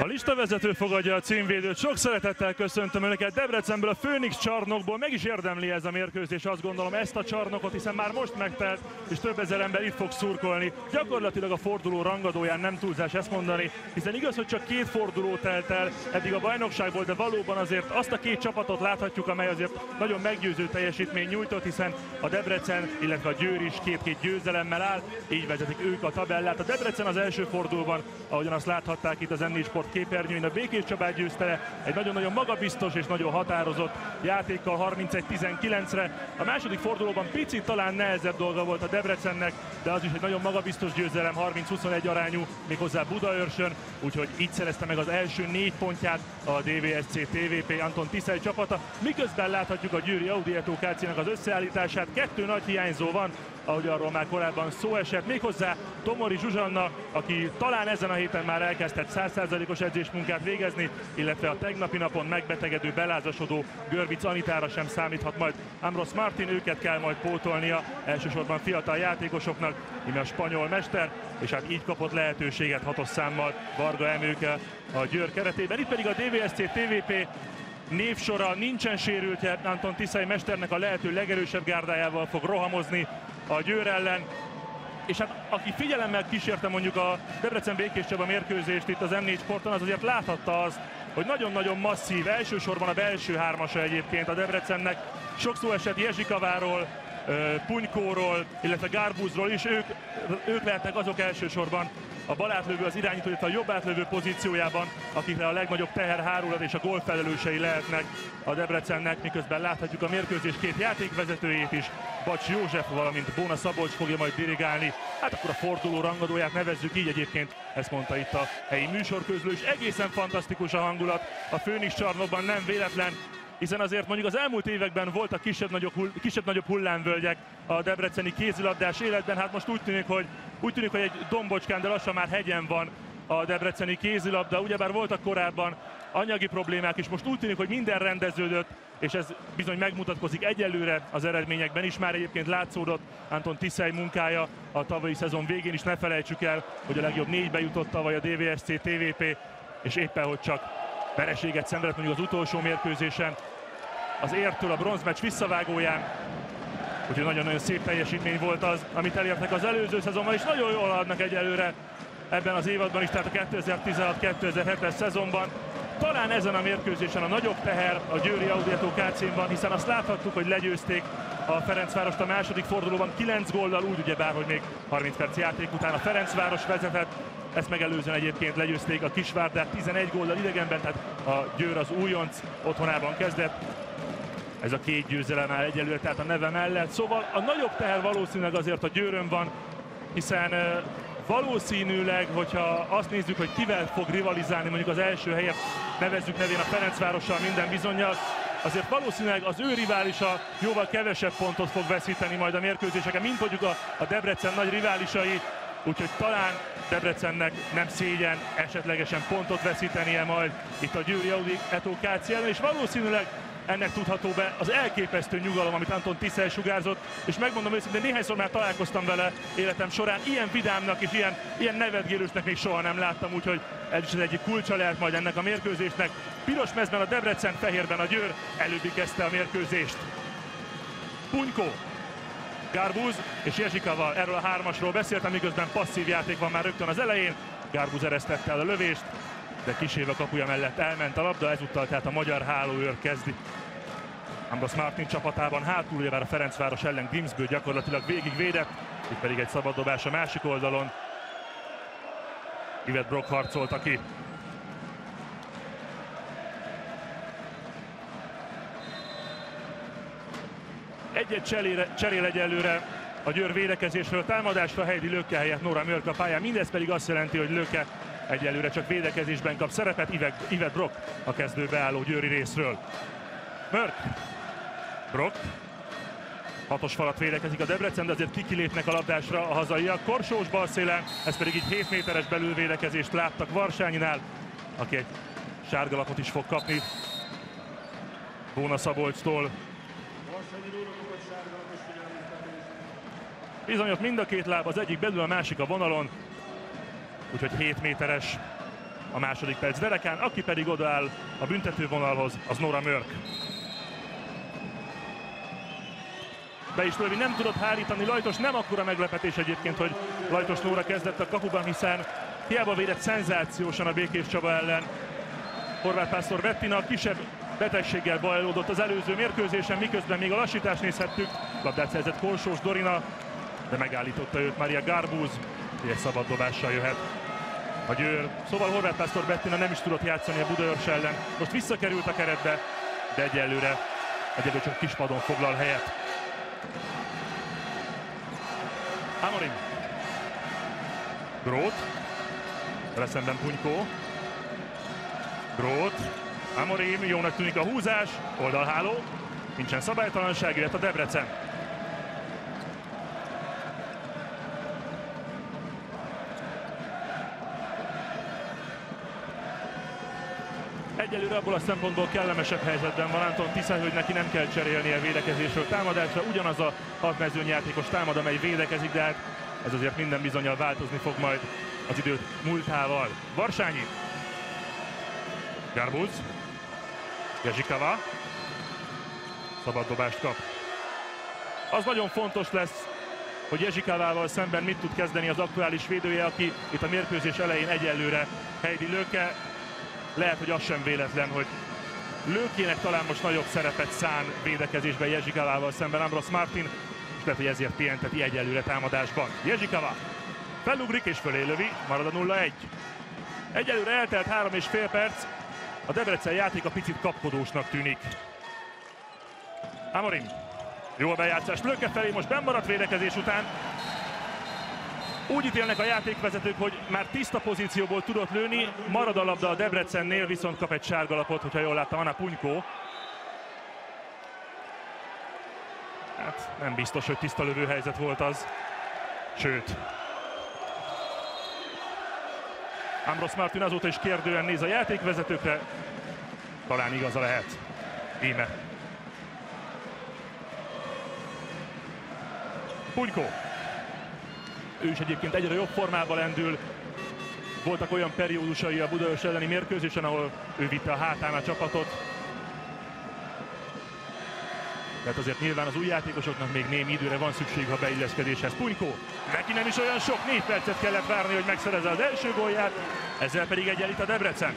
A listavezető fogadja a címvédőt. Sok szeretettel köszöntöm Önöket Debrecenből, a Főnix csarnokból. Meg is érdemli ez a mérkőzés, azt gondolom, ezt a csarnokot, hiszen már most megtelt, és több ezer ember itt fog szurkolni. Gyakorlatilag a forduló rangadóján nem túlzás ezt mondani, hiszen igaz, hogy csak két forduló telt el eddig a bajnokságból, de valóban azért azt a két csapatot láthatjuk, amely azért nagyon meggyőző teljesítmény nyújtott, hiszen a Debrecen, illetve a Győr is két-két győzelemmel áll, így vezetik ők a tabellát. A Debrecen az első fordulóban, ahogyan azt láthatták itt az m Sport képernyőn, a Békés Csabát győzte le, egy nagyon-nagyon magabiztos és nagyon határozott játékkal 31-19-re. A második fordulóban picit talán nehezebb dolga volt a Debrecennek, de az is egy nagyon magabiztos győzelem, 30-21 arányú, méghozzá Budaörsön, úgyhogy így szerezte meg az első négy pontját a DVSC TVP Anton Tiszely csapata. Miközben láthatjuk a Győri Audi Eto az összeállítását, kettő nagy hiányzó van, ahogy arról már korábban szó esett. Méghozzá Tomori Zsuzsanna, aki talán ezen a héten már elkezdett 100%-os edzésmunkát végezni, illetve a tegnapi napon megbetegedő, belázasodó Görvic Anitára sem számíthat majd Amros Martin, őket kell majd pótolnia, elsősorban fiatal játékosoknak, ime a spanyol mester, és hát így kapott lehetőséget hatos számmal Varga Emőke a Győr keretében. Itt pedig a DVSC TVP névsora nincsen sérültje, Anton Tiszai mesternek a lehető legerősebb gárdájával fog rohamozni a Győr ellen. És hát aki figyelemmel kísérte mondjuk a Debrecen Békés Csaba mérkőzést itt az M4 Sporton, az azért láthatta az, hogy nagyon-nagyon masszív, elsősorban a belső hármasa egyébként a Debrecennek. Sok szó esett Jezsikaváról, Punykóról, illetve Gárbúzról is, ők, ők lehetnek azok elsősorban, a bal átlövő az irányító, a jobb átlövő pozíciójában, akikre a legnagyobb teher hárulat és a gól felelősei lehetnek a Debrecennek, miközben láthatjuk a mérkőzés két játékvezetőjét is, Bacs József, valamint Bóna Szabolcs fogja majd dirigálni. Hát akkor a forduló rangadóját nevezzük így egyébként, ezt mondta itt a helyi műsorközlő, és egészen fantasztikus a hangulat. A Főnix csarnokban nem véletlen, hiszen azért mondjuk az elmúlt években voltak kisebb-nagyobb hull, kisebb, hullámvölgyek a debreceni kézilabdás életben, hát most úgy tűnik, hogy, úgy tűnik, hogy egy dombocskán, de lassan már hegyen van a debreceni kézilabda. Ugyebár voltak korábban anyagi problémák, és most úgy tűnik, hogy minden rendeződött, és ez bizony megmutatkozik egyelőre az eredményekben is. Már egyébként látszódott Anton Tiszely munkája a tavalyi szezon végén is. Ne felejtsük el, hogy a legjobb négybe jutott tavaly a DVSC TVP, és éppen hogy csak vereséget szenvedett mondjuk az utolsó mérkőzésen az értől a bronzmeccs visszavágóján. Úgyhogy nagyon-nagyon szép teljesítmény volt az, amit elértek az előző szezonban, és nagyon jól adnak egyelőre ebben az évadban is, tehát a 2016-2007-es szezonban. Talán ezen a mérkőzésen a nagyobb teher a Győri Audietó KC-n van, hiszen azt láthattuk, hogy legyőzték a Ferencvárost a második fordulóban 9 góllal, úgy ugyebár, hogy még 30 perc játék után a Ferencváros vezetett, ezt megelőzően egyébként legyőzték a Kisvárdát 11 góllal idegenben, tehát a Győr az újonc otthonában kezdett. Ez a két győzelem áll egyelőre, tehát a neve mellett. Szóval a nagyobb teher valószínűleg azért a Győrön van, hiszen valószínűleg, hogyha azt nézzük, hogy kivel fog rivalizálni mondjuk az első helyet, nevezzük nevén a Ferencvárossal minden bizonyal, azért valószínűleg az ő riválisa jóval kevesebb pontot fog veszíteni majd a mérkőzéseken, mint mondjuk a, a Debrecen nagy riválisai, úgyhogy talán Debrecennek nem szégyen esetlegesen pontot veszítenie majd itt a Győri Audi Eto és valószínűleg ennek tudható be az elképesztő nyugalom, amit Anton Tiszel sugárzott, és megmondom őszintén, néhányszor már találkoztam vele életem során, ilyen vidámnak és ilyen, ilyen nevetgélősnek még soha nem láttam, úgyhogy ez is az egyik kulcsa lehet majd ennek a mérkőzésnek. Piros mezben a Debrecen, fehérben a Győr, előbbi kezdte a mérkőzést. Punyko, Garbuz és Jezsikaval erről a hármasról beszéltem, miközben passzív játék van már rögtön az elején. Garbuz eresztette el a lövést, de kísérve kapuja mellett elment a labda, ezúttal tehát a magyar hálóőr kezdi. Ambros Martin csapatában hátul, a Ferencváros ellen Grimsbő gyakorlatilag végig védett, itt pedig egy szabaddobás a másik oldalon. Ivet Brock harcolta ki. Egy-egy cserél, egyelőre a Győr védekezésről támadásra Heidi Löke helyett Nora Mörk pályán. Mindez pedig azt jelenti, hogy Löke egyelőre csak védekezésben kap szerepet. Ivet Brock a kezdő beálló Győri részről. Mörk. Brock. Hatos falat védekezik a Debrecen, de azért kikilépnek a labdásra a hazaiak. Korsós balszélen, ez pedig így 7 méteres belülvédekezést láttak Varsányinál, aki egy sárgalapot is fog kapni. Bóna Szabolcstól. Bizony ott mind a két láb, az egyik belül, a másik a vonalon. Úgyhogy 7 méteres a második perc derekán, aki pedig odaáll a büntetővonalhoz, az Nora Mörk. Be is lövi, nem tudott hárítani Lajtos, nem akkora meglepetés egyébként, hogy Lajtos Nóra kezdett a kapuban, hiszen hiába védett szenzációsan a Békés Csaba ellen. Horváth Pásztor Bettina kisebb betegséggel bajlódott az előző mérkőzésen, miközben még a lassítást nézhettük. Labdát szerzett Kolsós Dorina, de megállította őt Maria Garbuz, egy szabad dobással jöhet a Győr. Szóval Horváth Pásztor Bettina nem is tudott játszani a Budaörs ellen. Most visszakerült a keretbe, de egyelőre egyelőre csak kispadon foglal helyet. Amorim. Grót. Leszemben Punykó. Grót. Amorim, jónak tűnik a húzás. Oldalháló. Nincsen szabálytalanság, illetve a Debrecen. Egyelőre abból a szempontból kellemesebb helyzetben van Anton Tisza, hogy neki nem kell cserélnie védekezésről támadásra. Ugyanaz a hatmezőny játékos támad, amely védekezik, de hát ez azért minden bizonyal változni fog majd az időt múltával. Varsányi. Garbuz. Jezsikava. Szabad dobást kap. Az nagyon fontos lesz, hogy Jezsikávával szemben mit tud kezdeni az aktuális védője, aki itt a mérkőzés elején egyelőre Heidi Löke lehet, hogy az sem véletlen, hogy Lőkének talán most nagyobb szerepet szán védekezésben Jezsikavával szemben Ambros Martin, és lehet, hogy ezért pihenteti egyelőre támadásban. Jezsikava felugrik és fölé lövi, marad a 0-1. Egyelőre eltelt három és fél perc, a Debrecen a picit kapkodósnak tűnik. Amorim. Jó a bejátszás Löke felé, most nem maradt védekezés után. Úgy ítélnek a játékvezetők, hogy már tiszta pozícióból tudott lőni, marad a labda a Debrecennél, viszont kap egy sárgalapot, hogyha jól láttam, Anna Punykó. Hát nem biztos, hogy tiszta lövőhelyzet volt az. Sőt. Ambros Martin azóta is kérdően néz a játékvezetőkre. Talán igaza lehet. Íme. Punykó ő is egyébként egyre jobb formában lendül. Voltak olyan periódusai a Budaörs elleni mérkőzésen, ahol ő vitte a hátán a csapatot. Tehát azért nyilván az új játékosoknak még némi időre van szükség a beilleszkedéshez. Punykó, neki nem is olyan sok, négy percet kellett várni, hogy megszerezze az első gólját, ezzel pedig egyenlít a Debrecen.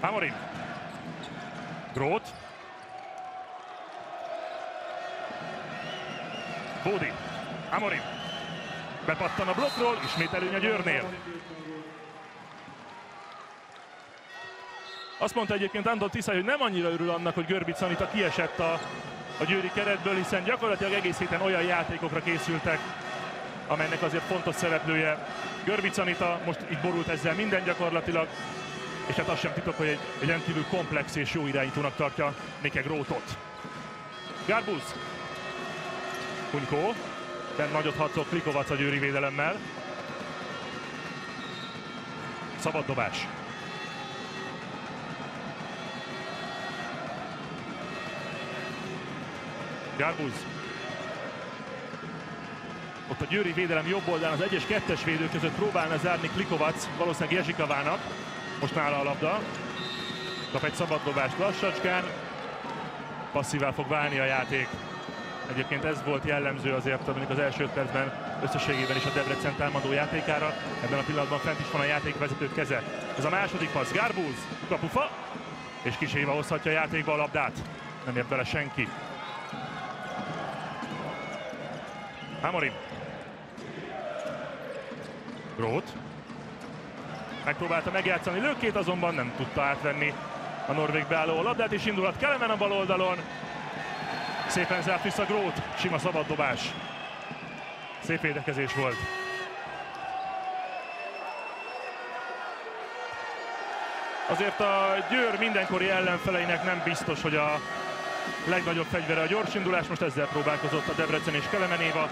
Amorim. Grót, Bódi. Amorim. Bepattan a blokkról, ismét előny a Győrnél. Azt mondta egyébként Andor Tiszai, hogy nem annyira örül annak, hogy Görbic Anita kiesett a, a győri keretből, hiszen gyakorlatilag egész héten olyan játékokra készültek, amelynek azért fontos szereplője Görbic Anita, most így borult ezzel minden gyakorlatilag, és hát azt sem titok, hogy egy, egy rendkívül komplex és jó irányítónak tartja Mike Grótot. Garbuz Kunykó, de nagyot harcol Klikovac a győri védelemmel. Szabad dobás. Garbuz. Ott a győri védelem jobb oldalán az 1 és 2-es védő között próbálna zárni Klikovac, valószínűleg Jezsikavának. Most nála a labda. Kap egy szabad dobást lassacskán. Passzívá fog válni a játék. Egyébként ez volt jellemző azért mondjuk az első percben összességében is a Debrecen támadó játékára. Ebben a pillanatban fent is van a játékvezető keze. Ez a második passz, Garbúz, kapufa, és Kiséva hozhatja a játékba a labdát. Nem ért bele senki. Hamorim. Grót. Megpróbálta megjátszani lőkét, azonban nem tudta átvenni a norvég beálló labdát, és indulhat Kelemen a bal oldalon. Szépen zárt vissza Grót, sima szabaddobás. Szép védekezés volt. Azért a Győr mindenkori ellenfeleinek nem biztos, hogy a legnagyobb fegyvere a gyorsindulás. Most ezzel próbálkozott a Debrecen és Kelemenéva.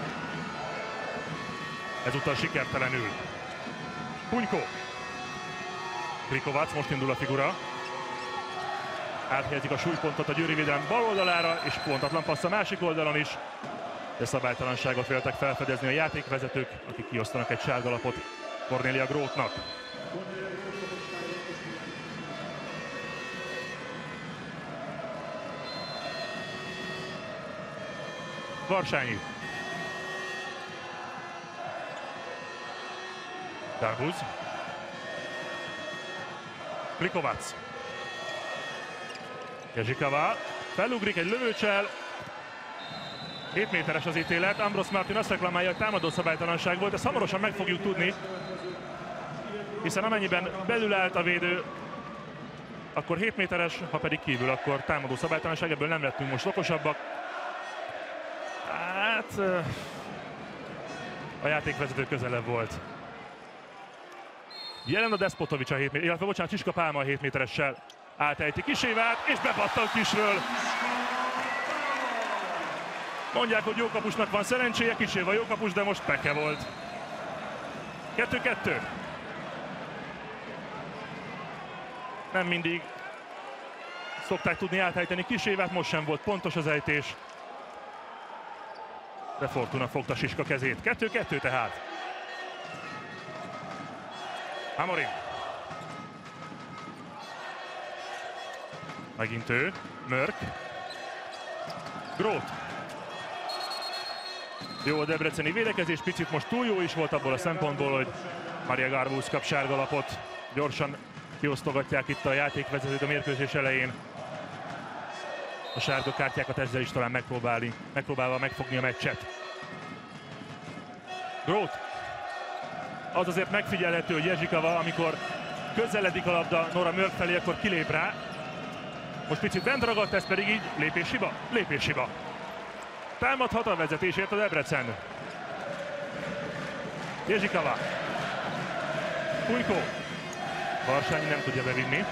Ezúttal sikertelenül. Hunykó. Krikovac, most indul a figura áthelyezik a súlypontot a Győri védelem bal oldalára, és pontatlan passz a másik oldalon is. De szabálytalanságot véltek felfedezni a játékvezetők, akik kiosztanak egy sárgalapot Cornélia Grótnak. Varsányi. Darbuz. Klikovac. Kezsikava. Felugrik egy lövőcsel. 7 méteres az ítélet. Ambros Martin azt reklamálja, hogy támadó szabálytalanság volt, ezt hamarosan meg fogjuk tudni. Hiszen amennyiben belül állt a védő, akkor 7 méteres, ha pedig kívül, akkor támadó szabálytalanság. Ebből nem lettünk most okosabbak. Hát... A játékvezető közelebb volt. Jelen a Despotovics a 7 méter, illetve bocsánat, Csiska Pálma a 7 méteressel átejti Kisévát, és bepattan Kisről. Mondják, hogy jó kapusnak van szerencséje, Kiséva jó kapus, de most peke volt. 2-2. Nem mindig szokták tudni áthelyteni Kisévát, most sem volt pontos az ejtés. De Fortuna fogta Siska kezét. 2-2 tehát. Amorim. Megint ő. Mörk. Grót. Jó a debreceni védekezés, picit most túl jó is volt abból a szempontból, hogy Maria Garbus kap sárgalapot. Gyorsan kiosztogatják itt a játékvezetőt a mérkőzés elején. A sárga kártyákat ezzel is talán megpróbálni, megpróbálva megfogni a meccset. Grót az azért megfigyelhető, hogy Jezsikava, amikor közeledik a labda Nora Mörk felé, akkor kilép rá. Most picit bent ragadt, ez pedig így lépésiba, lépésiba. Támadhat a vezetésért a Debrecen. Jezsikava. Kujko. Varsány nem tudja bevinni.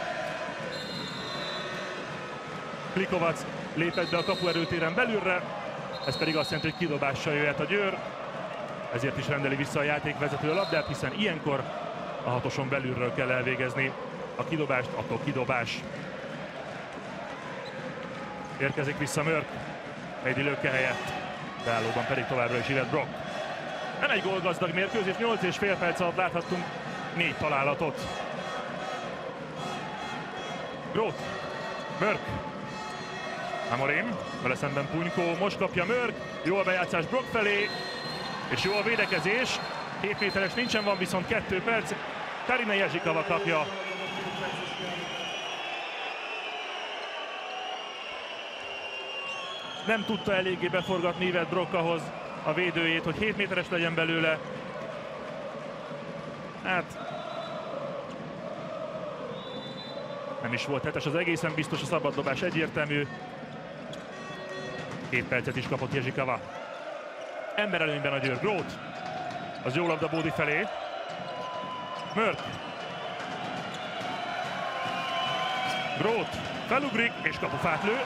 Klikovac lépett be a kapuerőtéren belülre, ez pedig azt jelenti, hogy kidobással jöhet a Győr ezért is rendeli vissza a játékvezető a labdát, hiszen ilyenkor a hatoson belülről kell elvégezni a kidobást, attól kidobás. Érkezik vissza Mörk, egy lőke helyett, beállóban pedig továbbra is Ivet Brock. Nem egy gólgazdag mérkőzés, 8 és fél perc alatt láthattunk négy találatot. Grót, Mörk, Amorim, vele szemben Punyko, most kapja Mörk, jó a bejátszás Brock felé, és jó a védekezés. 7 méteres nincsen, van viszont 2 perc. Karina Jezsikava kapja. Nem tudta eléggé beforgatni Ivet Brock ahhoz a védőjét, hogy 7 méteres legyen belőle. Hát nem is volt hetes, az egészen biztos a szabaddobás egyértelmű. Két percet is kapott Jezsikava ember előnyben a Győr. Grót. Az jó labda Bódi felé. Mörk. Grót felugrik és kapufát lő.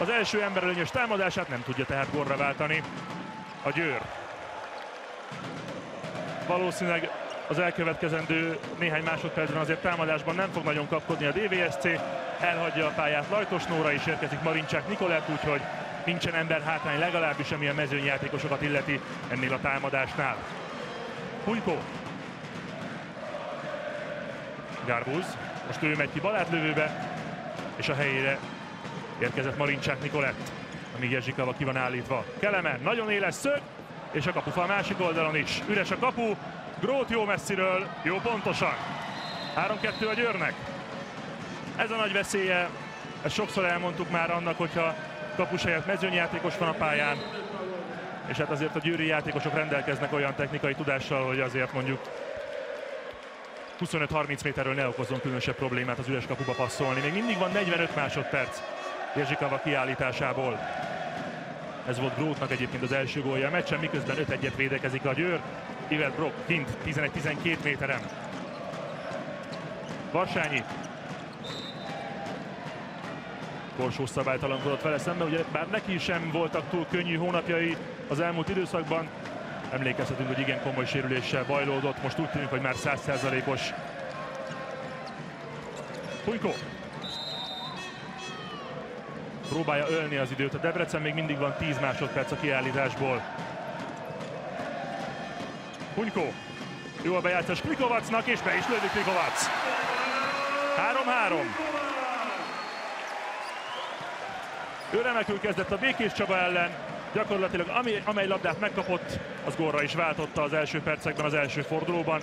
Az első emberelőnyös támadását nem tudja tehát gorra váltani a Győr. Valószínűleg az elkövetkezendő néhány másodpercben azért támadásban nem fog nagyon kapkodni a DVSC. Elhagyja a pályát Lajtos Nóra is érkezik Marincsák Nikolett, úgyhogy nincsen ember hátrány legalábbis, ami a mezőnyjátékosokat illeti ennél a támadásnál. Hujko. Garbuz. Most ő megy ki balátlövőbe, és a helyére érkezett Marincsák Nikolett, amíg Jezsikava ki van állítva. Kelemen, nagyon éles szög, és a kapufa a másik oldalon is. Üres a kapu, Grót jó messziről, jó pontosan. 3-2 a Győrnek. Ez a nagy veszélye, ezt sokszor elmondtuk már annak, hogyha kapus helyett mezőnyjátékos van a pályán, és hát azért a győri játékosok rendelkeznek olyan technikai tudással, hogy azért mondjuk 25-30 méterről ne okozzon különösebb problémát az üres kapuba passzolni. Még mindig van 45 másodperc Jerzsikava kiállításából. Ez volt Grótnak egyébként az első gólja a meccsen, miközben 5-1-et védekezik a Győr. Ivel Brock kint 11-12 méteren. Varsányi Korsó szabálytalankodott vele szemben, ugye bár neki sem voltak túl könnyű hónapjai az elmúlt időszakban, emlékezhetünk, hogy igen komoly sérüléssel bajlódott, most úgy tűnik, hogy már százszerzalékos. Pujko. Próbálja ölni az időt. A Debrecen még mindig van 10 másodperc a kiállításból. Punyko. Jó a bejátszás Klikovacnak, és be is lővi Klikovac. 3-3. Ő remekül kezdett a Békés Csaba ellen, gyakorlatilag ami, amely labdát megkapott, az górra is váltotta az első percekben, az első fordulóban.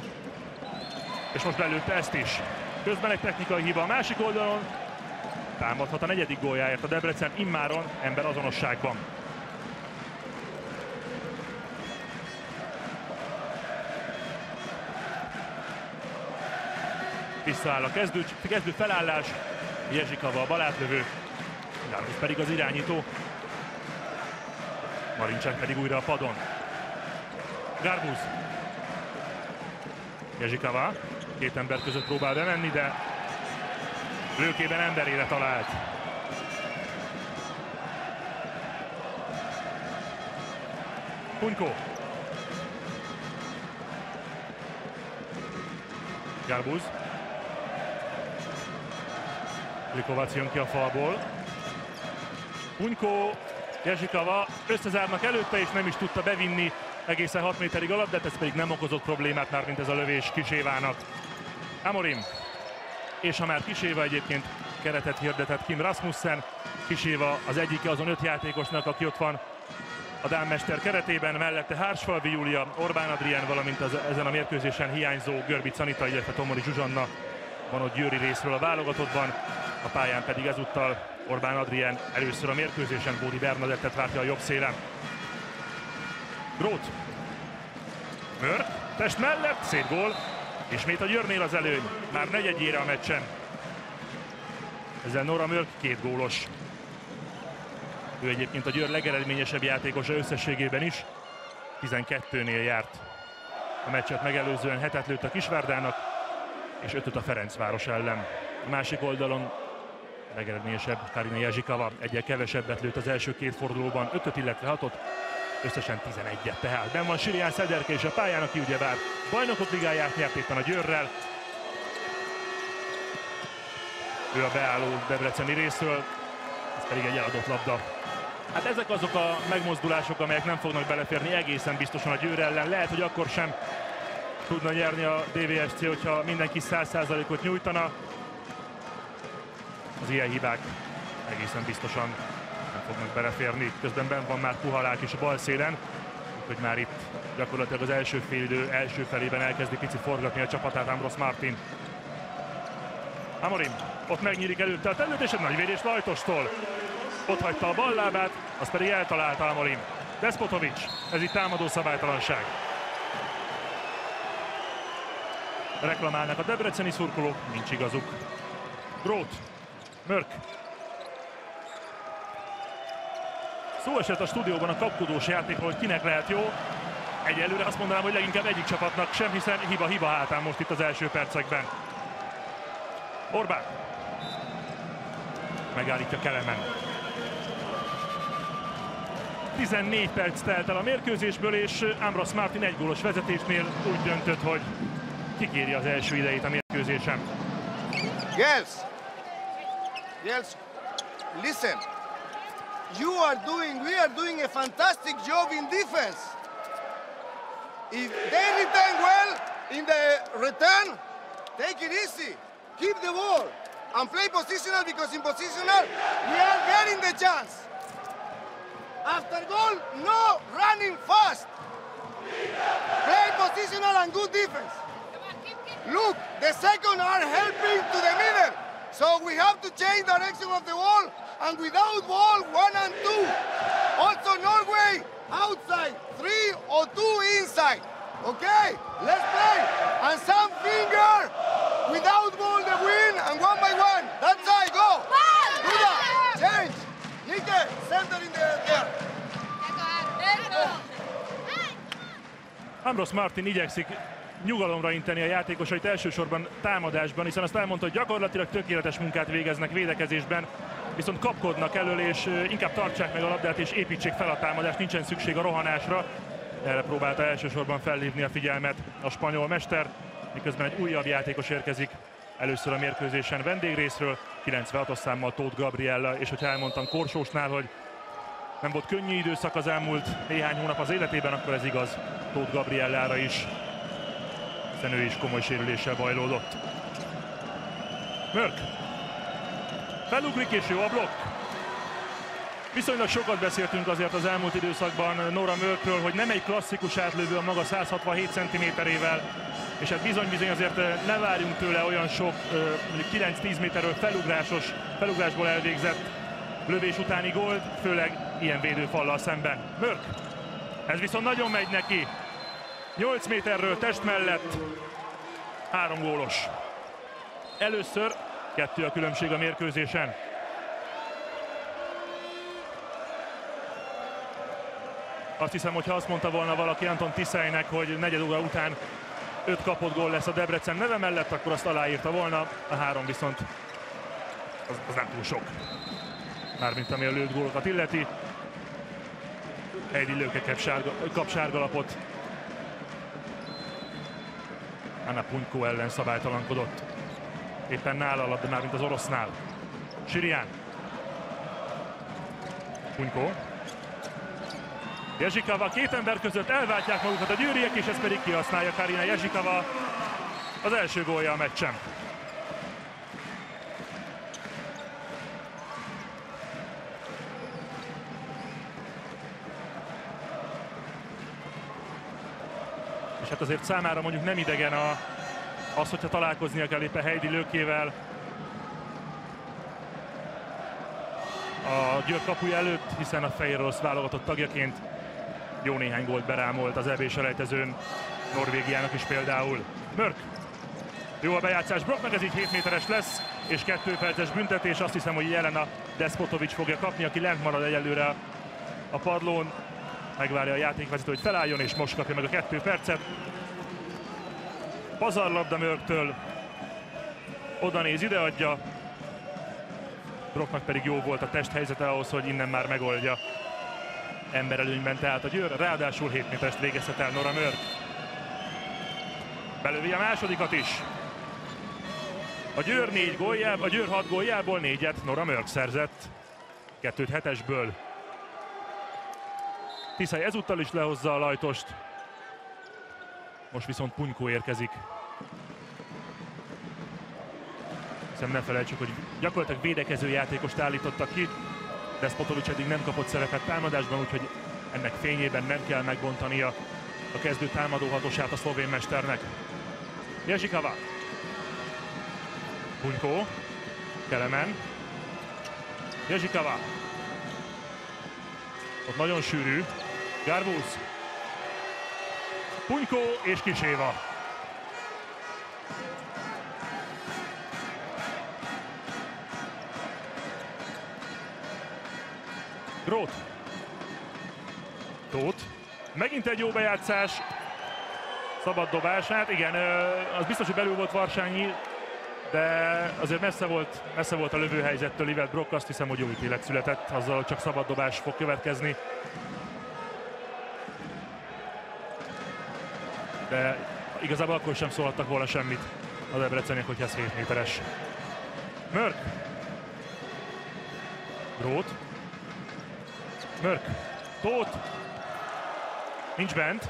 És most belőtte ezt is. Közben egy technikai hiba a másik oldalon. Támadhat a negyedik góljáért a Debrecen immáron ember azonosságban. Visszaáll a kezdő, kezdő felállás. Jezsikava a balátlövő. Gármus pedig az irányító. Marincsák pedig újra a padon. Garbuz. Jezsikava. Két ember között próbál bemenni, de lőkében emberére talált. Kunko. Garbuz. Likovac jön ki a falból. Hunyko, Jezsikava összezárnak előtte, és nem is tudta bevinni egészen 6 méterig alatt, de ez pedig nem okozott problémát már, mint ez a lövés Kisévának. Amorim. És ha már Kiséva egyébként keretet hirdetett Kim Rasmussen, Kiséva az egyike azon öt játékosnak, aki ott van a Dánmester keretében, mellette Hársfalvi Júlia, Orbán Adrien, valamint az, ezen a mérkőzésen hiányzó Görbic Anita, illetve Tomori Zsuzsanna van ott Győri részről a válogatottban, a pályán pedig ezúttal Orbán Adrien először a mérkőzésen Bódi Bernadettet várja a jobb szélen. Grót. Mörk, test mellett, szép gól. Ismét a Győrnél az előny, már negyedjére a meccsen. Ezzel Nora Mörk két gólos. Ő egyébként a Győr legeredményesebb játékosa összességében is. 12-nél járt a meccset megelőzően hetet lőtt a Kisvárdának, és ötöt a Ferencváros ellen. A másik oldalon legeredményesebb Karina Jezsikava egyel kevesebbet lőtt az első két fordulóban, ötöt, illetve hatot, összesen 11-et. Tehát ben van Sirián Szederke és a pályán, aki ugyebár bajnokok ligáját nyert éppen a Győrrel. Ő a beálló Debreceni részről, ez pedig egy eladott labda. Hát ezek azok a megmozdulások, amelyek nem fognak beleférni egészen biztosan a Győr ellen. Lehet, hogy akkor sem tudna nyerni a DVSC, hogyha mindenki 100%-ot nyújtana. Az ilyen hibák egészen biztosan nem fognak beleférni. Közben ben van már Puhalák is a bal szélen, úgyhogy már itt gyakorlatilag az első félidő első felében elkezdi pici forgatni a csapatát Ambros Martin. Amorim, ott megnyílik előtte a terület, és egy nagy védés Lajtostól. Ott hagyta a bal lábát, azt pedig eltalálta Amorim. Despotovics, ez itt támadó szabálytalanság. Reklamálnak a debreceni szurkolók, nincs igazuk. Grót, Mörk. Szó esett a stúdióban a kapkodós játékról, hogy kinek lehet jó. Egyelőre azt mondanám, hogy leginkább egyik csapatnak sem, hiszen hiba-hiba hátán most itt az első percekben. Orbán. Megállítja Kelemen. 14 perc telt el a mérkőzésből, és Ambros Martin egy gólos vezetésnél úgy döntött, hogy kikéri az első idejét a mérkőzésen. Yes. Yes. Listen. You are doing, we are doing a fantastic job in defense. If they return well in the return, take it easy. Keep the ball and play positional because in positional we are getting the chance. After goal, no running fast. Play positional and good defense. Look, the second are helping to the middle. So we have to change direction of the ball and without ball, one and two. Also Norway, outside, three or two inside. Okay, let's play. And some finger, without ball the win, and one by one. That's side, go. Do that. Change. Nike, center in the air. Ambros Martin igyekszik nyugalomra inteni a játékosait elsősorban támadásban, hiszen azt elmondta, hogy gyakorlatilag tökéletes munkát végeznek védekezésben, viszont kapkodnak elől, és inkább tartsák meg a labdát, és építsék fel a támadást, nincsen szükség a rohanásra. Erre próbálta elsősorban fellépni a figyelmet a spanyol mester, miközben egy újabb játékos érkezik először a mérkőzésen vendégrészről, 96-os számmal Tóth Gabriella, és hogyha elmondtam Korsósnál, hogy nem volt könnyű időszak az elmúlt néhány hónap az életében, akkor ez igaz Tóth Gabriellára is. Hiszen ő is komoly sérüléssel bajlódott. Mörk. Felugrik és jó a blokk. Viszonylag sokat beszéltünk azért az elmúlt időszakban Nora Mörkről, hogy nem egy klasszikus átlövő a maga 167 cm-ével, és hát bizony-bizony azért ne várjunk tőle olyan sok, mondjuk 9-10 méterről felugrásos, felugrásból elvégzett lövés utáni gólt, főleg ilyen védőfallal szemben. Mörk, ez viszont nagyon megy neki. 8 méterről test mellett, három gólos. Először kettő a különbség a mérkőzésen. Azt hiszem, hogy ha azt mondta volna valaki Anton Tiszejnek, hogy negyed óra után öt kapott gól lesz a Debrecen neve mellett, akkor azt aláírta volna, a három viszont az, az nem túl sok. Mármint ami a lőtt gólokat illeti. Heidi Lőke kap, sárga. Anna Punyko ellen szabálytalankodott. Éppen nála a labda, már mint az orosznál. Sirián. Punyko. Jezsikava két ember között elváltják magukat a győriek, és ez pedig kihasználja Karina Jezsikava az első gólja a meccsen. És hát azért számára mondjuk nem idegen a, az, hogyha találkoznia kell éppen Heidi Lőkével a Győr kapuja előtt, hiszen a Fehér Orosz válogatott tagjaként jó néhány gólt berámolt az EB selejtezőn, Norvégiának is például. Mörk. Jó a bejátszás Brocknak, ez így 7 méteres lesz, és kettő perces büntetés. Azt hiszem, hogy Jelena Despotovics fogja kapni, aki lent marad egyelőre a padlón. Megvárja a játékvezető, hogy felálljon, és most kapja meg a kettő percet. Pazarlabda Mörktől. Oda néz, ide adja. Brocknak pedig jó volt a testhelyzete ahhoz, hogy innen már megoldja emberelőnyben tehát a Győr, ráadásul 7 méterest végezhet el Nora Mörk. Belövi a másodikat is. A Győr 4 góljából, a Győr 6 góljából négyet Nora Mörk szerzett. Kettőt hetesből. Tiszai ezúttal is lehozza a lajtost. Most viszont Punykó érkezik. Hiszen ne felejtsük, hogy gyakorlatilag védekező játékost állítottak ki. Despotovics eddig nem kapott szerepet támadásban, úgyhogy ennek fényében nem kell megbontania a kezdő támadó hatosát a szlovén mesternek. Jezsikava. Punyko. Kelemen. Jezsikava. Ott nagyon sűrű. Garbusz. Punyko és Kiséva. Grót. Tóth. Megint egy jó bejátszás. Szabad dobás. Hát igen, az biztos, hogy belül volt Varsányi, de azért messze volt, messze volt a lövőhelyzettől Ivet Brock, azt hiszem, hogy jó ítélet született, azzal csak szabad dobás fog következni. De igazából akkor sem szólhattak volna semmit az Debreceniek, hogy ez 7 méteres. Mörk. Grót. Mörk. Tóth. Nincs bent.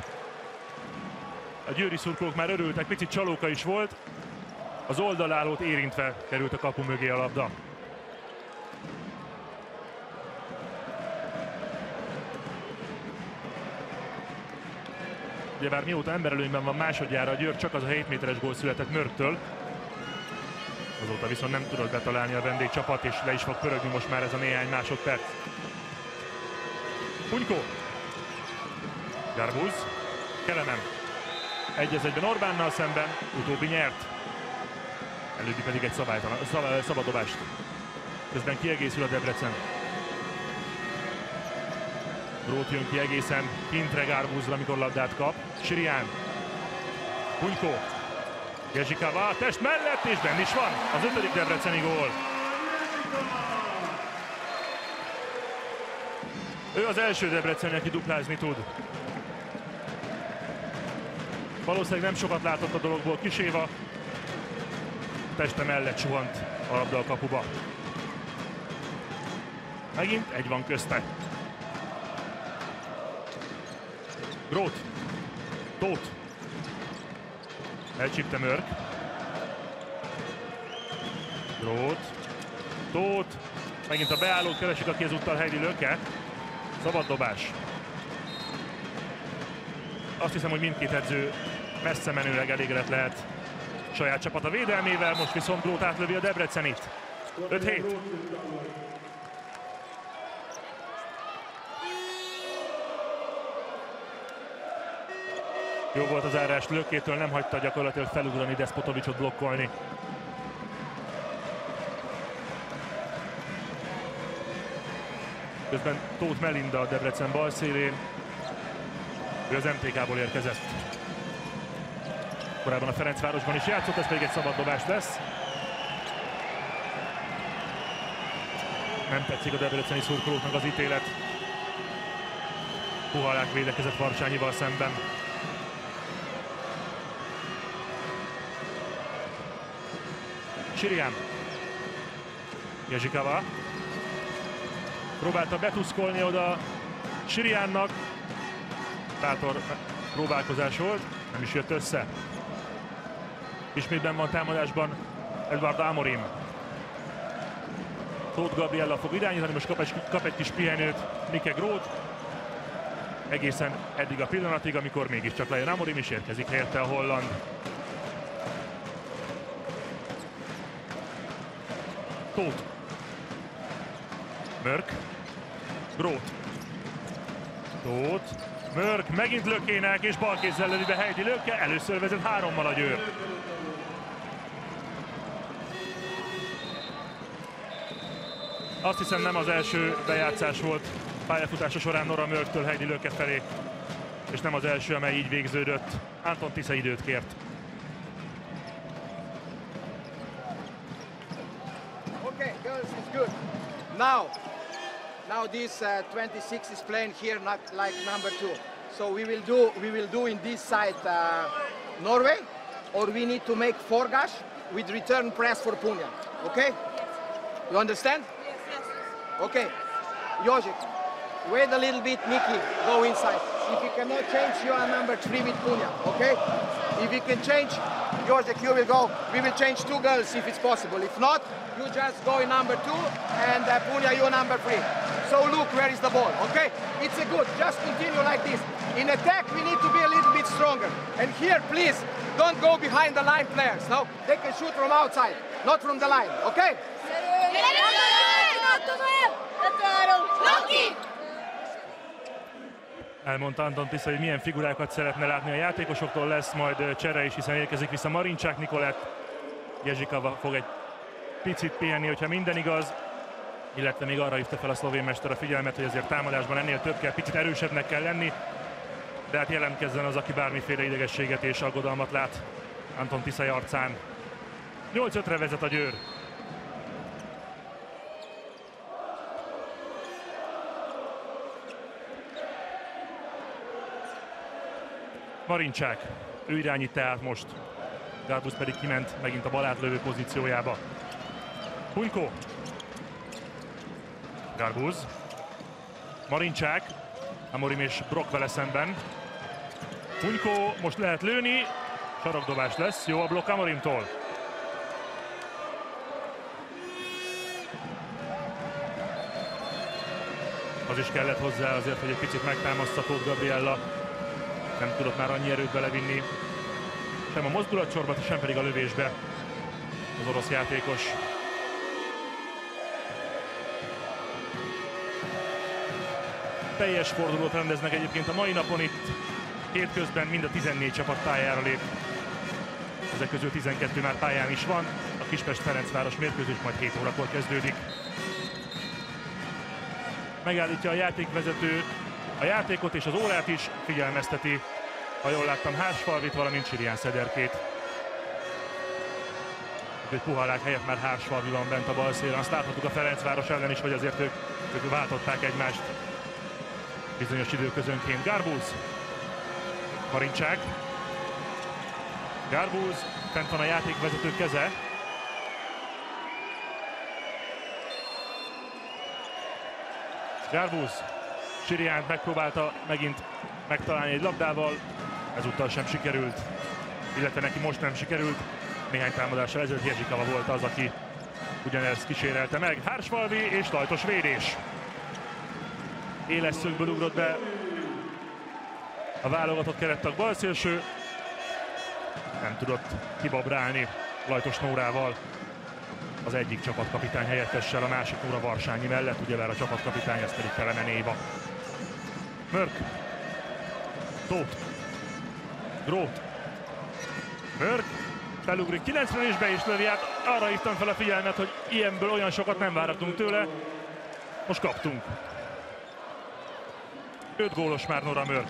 A győri szurkolók már örültek, picit csalóka is volt. Az oldalállót érintve került a kapu mögé a labda. Ugye mióta emberelőnyben van másodjára a Győr, csak az a 7 méteres gól született Mörktől. Azóta viszont nem tudott betalálni a vendégcsapat, és le is fog pörögni most már ez a néhány másodperc. Punyko. Garbuz. Kelemen. Egy egyben Orbánnal szemben, utóbbi nyert. Előbbi pedig egy szabálytalan, szab, szabadobást. Közben kiegészül a Debrecen. Rót jön ki egészen kintre Garbuzra, amikor labdát kap. Sirián. Punyko. Gezsikava test mellett, és benne is van az ötödik Debreceni gól. Ő az első Debrecen, aki duplázni tud. Valószínűleg nem sokat látott a dologból Kiséva. Teste mellett suhant a labda a kapuba. Megint egy van közte. Grót. Tóth. Elcsípte Mörk. Grót. Tóth. Megint a beállót keresik, aki ezúttal Heidi Löke. Szabad dobás. Azt hiszem, hogy mindkét edző messze menőleg elégedett lehet saját csapata védelmével, most viszont Grót átlövi a Debrecenit. 5-7. Jó volt az árás lökétől, nem hagyta gyakorlatilag felugrani Despotovicsot blokkolni. Közben Tóth Melinda a Debrecen bal szélén. Ő az MTK-ból érkezett. Korábban a Ferencvárosban is játszott, ez pedig egy szabad dobás lesz. Nem tetszik a debreceni szurkolóknak az ítélet. Puhalák védekezett Varsányival szemben. Sirián. Jezsikava. Próbálta betuszkolni oda Siriánnak. Bátor próbálkozás volt, nem is jött össze. Ismétben van támadásban Edward Amorim. Tóth Gabriella fog irányítani, most kap egy, kap egy kis pihenőt Mike Grót. Egészen eddig a pillanatig, amikor mégiscsak lejön Amorim is érkezik helyette a holland. Tóth. Mörk. Grót. Tóth. Mörk megint lökének, és balkézzel lövi be Heidi Löke. Először vezet hárommal a győr. Azt hiszem nem az első bejátszás volt pályafutása során Nora Mörktől Heidi Löke felé, és nem az első, amely így végződött. Anton Tisza időt kért. Now, now this uh, 26 is playing here not like number two. So we will do we will do in this side uh, Norway, or we need to make Forgash with return press for Punya. Okay? You understand? Yes, yes. Okay. Jožic, wait a little bit, Nikki, go inside. If you cannot change, you are number three with Punya, okay? If you can change, Jožic, you will go. We will change two girls if it's possible. If not, you just go in number two and uh, Punya, you number three. So look where is the ball, okay? It's a good, just continue like this. In attack, we need to be a little bit stronger. And here, please, don't go behind the line players, no? They can shoot from outside, not from the line, okay? Elmondta Anton Tisza, hogy milyen figurákat szeretne látni a játékosoktól, lesz majd csere is, hiszen érkezik vissza Marincsák Nikolett. Jezsikava fog egy picit pihenni, hogyha minden igaz, illetve még arra hívta fel a szlovén mester a figyelmet, hogy azért támadásban ennél több kell, picit erősebbnek kell lenni, de hát jelentkezzen az, aki bármiféle idegességet és aggodalmat lát Anton Tisza arcán. 8-5-re vezet a Győr. Marincsák, ő irányít tehát most. Garbus pedig kiment megint a balátlövő pozíciójába. Hunykó. Garbus. Marincsák. Amorim és Brock vele szemben. Hunykó most lehet lőni. Sarokdobás lesz. Jó a blokk Amorimtól. Az is kellett hozzá azért, hogy egy picit megtámaszta Tóth Gabriella. Nem tudott már annyi erőt belevinni. Sem a mozdulatsorba, sem pedig a lövésbe. Az orosz játékos. Teljes fordulót rendeznek egyébként a mai napon itt. Hétközben mind a 14 csapat pályára lép. Ezek közül 12 már pályán is van. A Kispest-Ferencváros mérkőzés majd 7 órakor kezdődik. Megállítja a játékvezető a játékot és az órát is figyelmezteti, ha jól láttam, Hársfalvit, valamint Sirián Szederkét. Úgyhogy Puhalák helyett már Hársfalvi van bent a bal szélen. Azt láthatjuk a Ferencváros ellen is, hogy azért ők, ők váltották egymást bizonyos időközönként. Garbuz, Marincsák, Garbuz, fent van a játékvezető keze. Garbuz, Siriánt megpróbálta megint megtalálni egy labdával, ezúttal sem sikerült. illetve neki most nem sikerült. Néhány támadással ezelőtt Jezsikava volt az, aki ugyanezt kísérelte meg. Hársfalvi és Lajtos védés. Éles szögből ugrott be a válogatott kerettag balszélső. Nem tudott kibabrálni Lajtos Nórával az egyik csapatkapitány helyettessel, a másik Nóra Varsányi mellett, ugyebár a csapatkapitány, ez pedig Kelemen Éva. Mörk. Tóth. Grót. Mörk. Felugrik 90 és be is lövi át. Arra hívtam fel a figyelmet, hogy ilyenből olyan sokat nem várhatunk tőle. Most kaptunk. 5 gólos már Nora Mörk.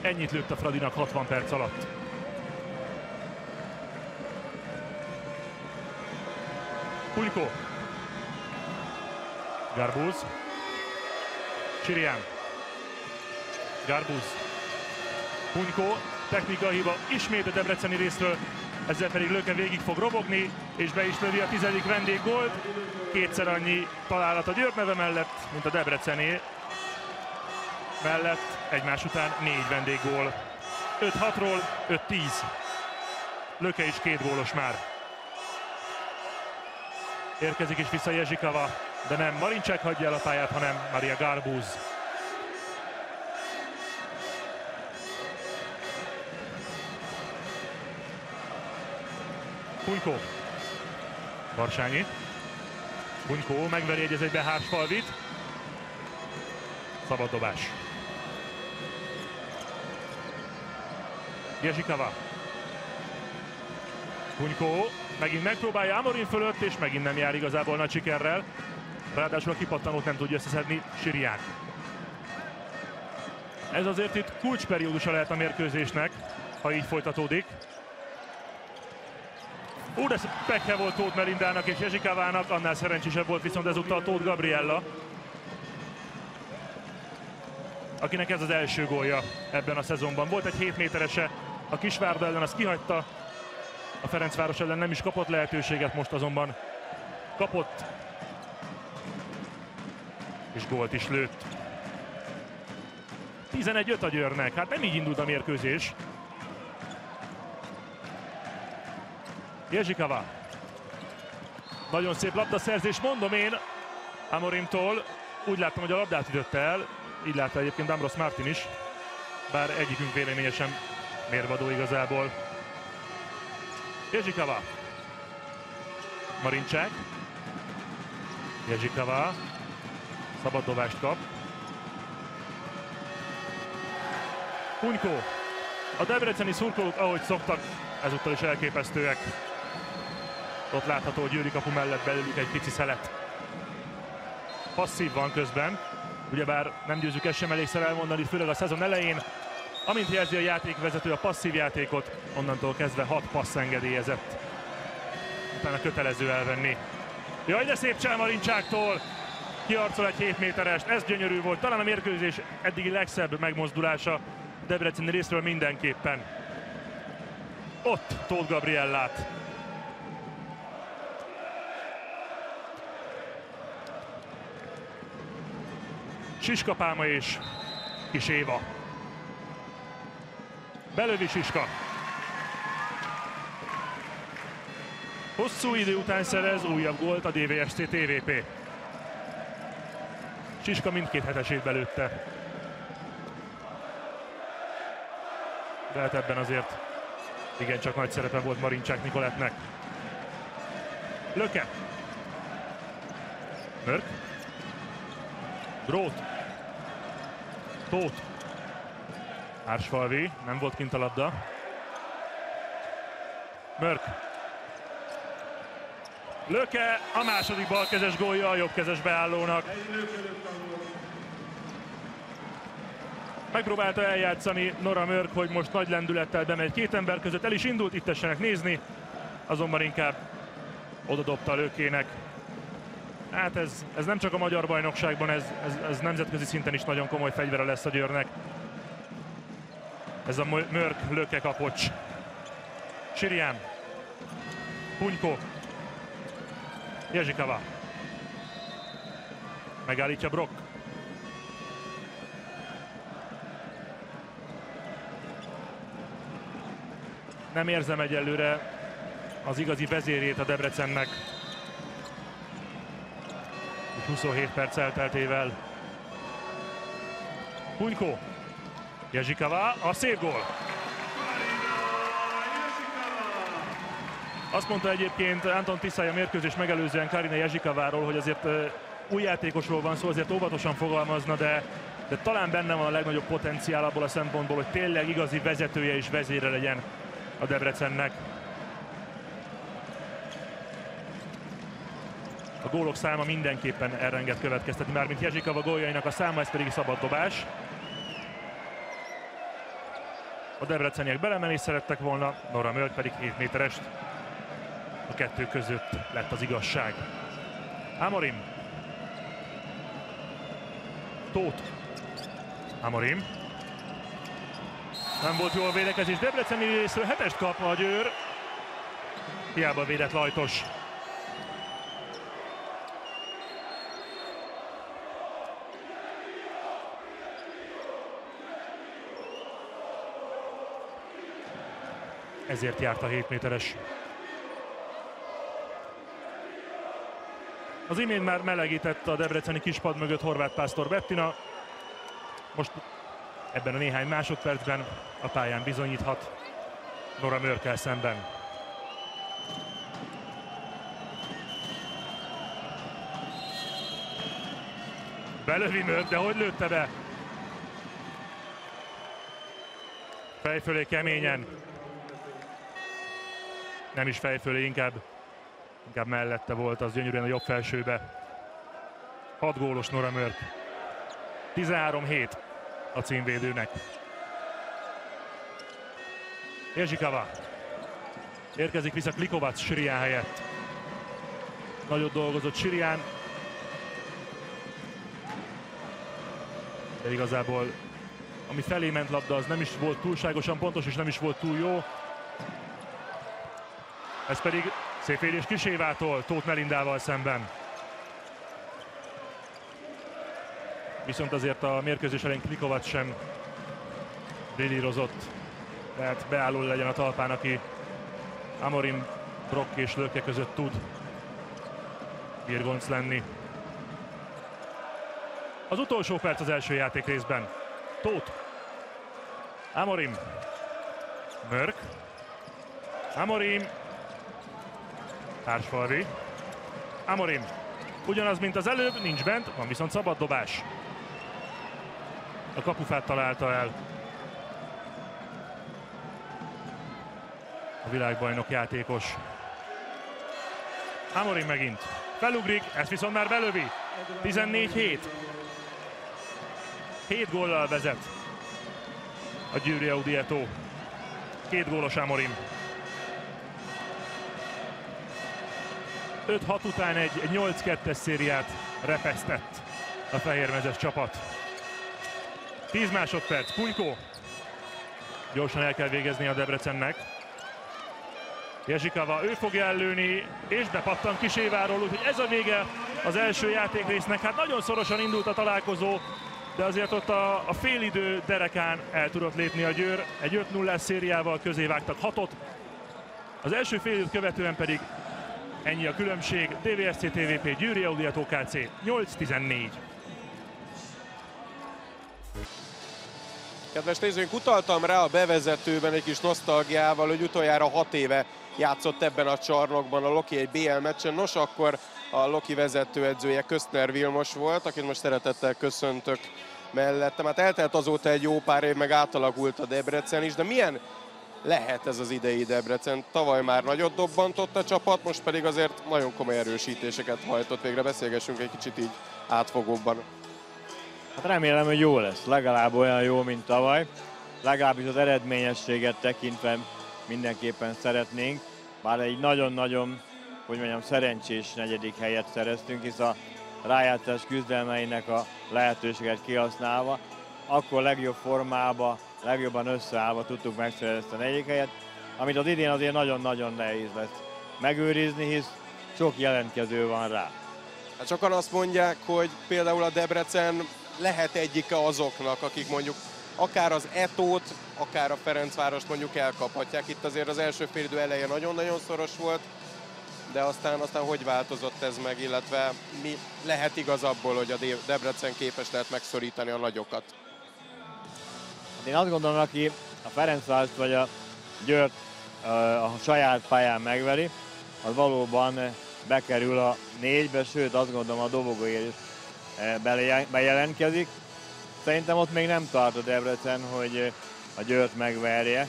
Ennyit lőtt a Fradinak 60 perc alatt. Pulyko. Garbuz. Sirian. Garbuz. Punyko. Technikai hiba ismét a Debreceni részről. Ezzel pedig Löke végig fog robogni, és be is lövi a tizedik vendéggolt. Kétszer annyi találat a Győr neve mellett, mint a Debreceni mellett. Egymás után négy vendéggól. 5-6-ról 5-10. Löke is két gólos már. Érkezik is vissza Jezsikava, de nem Marincsek hagyja el a pályát, hanem Maria Garbuz. Kunykó. Barsányi. Kunykó megveri egy egybe Hársfalvit. Szabad dobás. Jezsikava. Kunykó megint megpróbálja Amorin fölött, és megint nem jár igazából nagy sikerrel. Ráadásul a kipattanót nem tudja összeszedni Sirián. Ez azért itt kulcsperiódusa lehet a mérkőzésnek, ha így folytatódik. Ú, de pekhe volt Tóth Melindának és Jezsikavának, annál szerencsésebb volt viszont ezúttal Tóth Gabriella. Akinek ez az első gólja ebben a szezonban. Volt egy 7 méterese a Kisvárda ellen, azt kihagyta, a Ferencváros ellen nem is kapott lehetőséget, most azonban kapott, és gólt is lőtt. 11-5 a Győrnek, hát nem így indult a mérkőzés. Jezsikava. Nagyon szép labdaszerzés, mondom én Amorimtól. Úgy láttam, hogy a labdát ütötte el, így látta egyébként Ambros Martin is, bár egyikünk véleménye sem mérvadó igazából. Jezsikava. Marincsák. Jezsikava. Szabad dobást kap. Kunykó. A debreceni szurkolók, ahogy szoktak, ezúttal is elképesztőek. Ott látható, hogy Győri kapu mellett belőlük egy pici szelet. Passzív van közben, ugyebár nem győzük ezt sem elégszer elmondani, főleg a szezon elején. Amint jelzi a játékvezető a passzív játékot, onnantól kezdve 6 passz engedélyezett. Utána kötelező elvenni. Jaj, de szép Csámarincsáktól! Kiarcol egy 7 méterest, ez gyönyörű volt. Talán a mérkőzés eddigi legszebb megmozdulása Debreceni részről mindenképpen. Ott Tóth Gabriellát. Siska Pálma és Kis Éva. Belövi Siska. Hosszú idő után szerez újabb gólt a DVSC TVP. Siska mindkét hetesét belőtte. De hát ebben azért igen csak nagy szerepe volt Marincsák Nikoletnek. Löke. Mörk. Grót. Tóth. Ársfalvi, nem volt kint a labda. Mörk. Löke, a második balkezes gólja a jobbkezes beállónak. Megpróbálta eljátszani Nora Mörk, hogy most nagy lendülettel bemegy két ember között. El is indult, itt tessenek nézni, azonban inkább oda dobta lökének. Hát ez, ez nem csak a magyar bajnokságban, ez, ez, ez nemzetközi szinten is nagyon komoly fegyvere lesz a Győrnek. Ez a Mörk löke kapocs. Sirián. Punyko. Jezsikava. Megállítja Brock. Nem érzem egyelőre az igazi vezérét a Debrecennek. 27 perc elteltével. Hunykó. Jezsikava, a szép gól. Azt mondta egyébként Anton Tiszály a mérkőzés megelőzően Karina Jezsikaváról, hogy azért új játékosról van szó, azért óvatosan fogalmazna, de, de talán benne van a legnagyobb potenciál abból a szempontból, hogy tényleg igazi vezetője és vezére legyen a Debrecennek. A gólok száma mindenképpen elrenget következtetni, mármint Jezsikava góljainak a száma, ez pedig szabad dobás. A debreceniek belemenni szerettek volna, Nora Mölk pedig 7 méterest. Kettő között lett az igazság. Amorim. Tóth. Amorim. Nem volt jó a védekezés. Debreceni részről hetest kap a Győr. Hiába védett Lajtos. ezért járt a 7 méteres. Az imént már melegített a debreceni kispad mögött Horváth Pásztor Bettina. Most ebben a néhány másodpercben a pályán bizonyíthat Nora Mörkel szemben. Belövi Mörk, de hogy lőtte be? Fejfölé keményen nem is fejfölé, inkább, inkább mellette volt, az gyönyörűen a jobb felsőbe. 6 gólos Nora Mörk. 13-7 a címvédőnek. Érzsikava. Érkezik vissza Klikovac Sirián helyett. Nagyot dolgozott Sirián. De igazából ami felé ment labda, az nem is volt túlságosan pontos, és nem is volt túl jó. Ez pedig szép Kisévától, Tóth Melindával szemben. Viszont azért a mérkőzés elején Klikovat sem brillírozott. Tehát beálló legyen a talpán, aki Amorim, Brock és Löke között tud virgonc lenni. Az utolsó perc az első játék részben. Tóth. Amorim. Mörk. Amorim Társfalvi. Amorim. Ugyanaz, mint az előbb, nincs bent, van viszont szabad dobás. A kapufát találta el. A világbajnok játékos. Amorim megint. Felugrik, ezt viszont már belövi. 14-7. 7 góllal vezet a Győri Audietó. Két gólos Amorim. 5-6 után egy 8-2-es szériát repesztett a fehérmezes csapat. 10 másodperc, Punykó. Gyorsan el kell végezni a Debrecennek. Jezsikava, ő fogja ellőni, és bepattan Kiséváról, úgyhogy ez a vége az első játékrésznek. Hát nagyon szorosan indult a találkozó, de azért ott a, a félidő derekán el tudott lépni a Győr. Egy 5 0 szériával közé vágtak hatot. Az első félidőt követően pedig Ennyi a különbség. DVSC TVP Győri Audiató KC 8-14. Kedves nézőink, utaltam rá a bevezetőben egy kis nosztalgiával, hogy utoljára 6 éve játszott ebben a csarnokban a Loki egy BL meccsen. Nos, akkor a Loki vezetőedzője Köszner Vilmos volt, akit most szeretettel köszöntök mellettem. Hát eltelt azóta egy jó pár év, meg átalakult a Debrecen is, de milyen lehet ez az idei Debrecen. Tavaly már nagyot dobbantott a csapat, most pedig azért nagyon komoly erősítéseket hajtott végre. Beszélgessünk egy kicsit így átfogóbban. Hát remélem, hogy jó lesz. Legalább olyan jó, mint tavaly. Legalábbis az eredményességet tekintve mindenképpen szeretnénk. Bár egy nagyon-nagyon, hogy mondjam, szerencsés negyedik helyet szereztünk, hisz a rájátszás küzdelmeinek a lehetőséget kihasználva, akkor legjobb formába legjobban összeállva tudtuk megszerezni ezt a negyedik helyet, amit az idén azért nagyon-nagyon nehéz lesz megőrizni, hisz sok jelentkező van rá. Hát sokan azt mondják, hogy például a Debrecen lehet egyike azoknak, akik mondjuk akár az Etót, akár a Ferencvárost mondjuk elkaphatják. Itt azért az első félidő eleje nagyon-nagyon szoros volt, de aztán, aztán hogy változott ez meg, illetve mi lehet igaz abból, hogy a Debrecen képes lehet megszorítani a nagyokat? Én azt gondolom, aki a Ferencvárost vagy a Győrt a saját pályán megveri, az valóban bekerül a négybe, sőt azt gondolom a dobogóért is bejelentkezik. Szerintem ott még nem tart a Debrecen, hogy a Győrt megverje.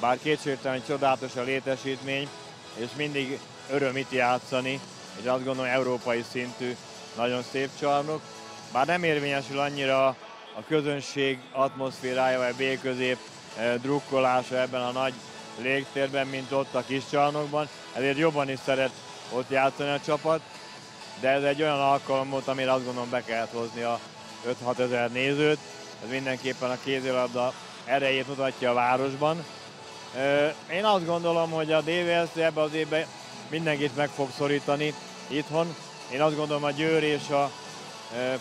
Bár kétségtelen, hogy csodálatos a létesítmény, és mindig öröm itt játszani, és azt gondolom európai szintű nagyon szép csarnok. Bár nem érvényesül annyira a közönség atmoszférája, vagy B-közép drukkolása ebben a nagy légtérben, mint ott a kis csarnokban, ezért jobban is szeret ott játszani a csapat, de ez egy olyan alkalom volt, amire azt gondolom be kellett hozni a 5-6 ezer nézőt. Ez mindenképpen a kézilabda erejét mutatja a városban. Én azt gondolom, hogy a DVS ebbe az évben mindenkit meg fog szorítani itthon. Én azt gondolom, a Győr és a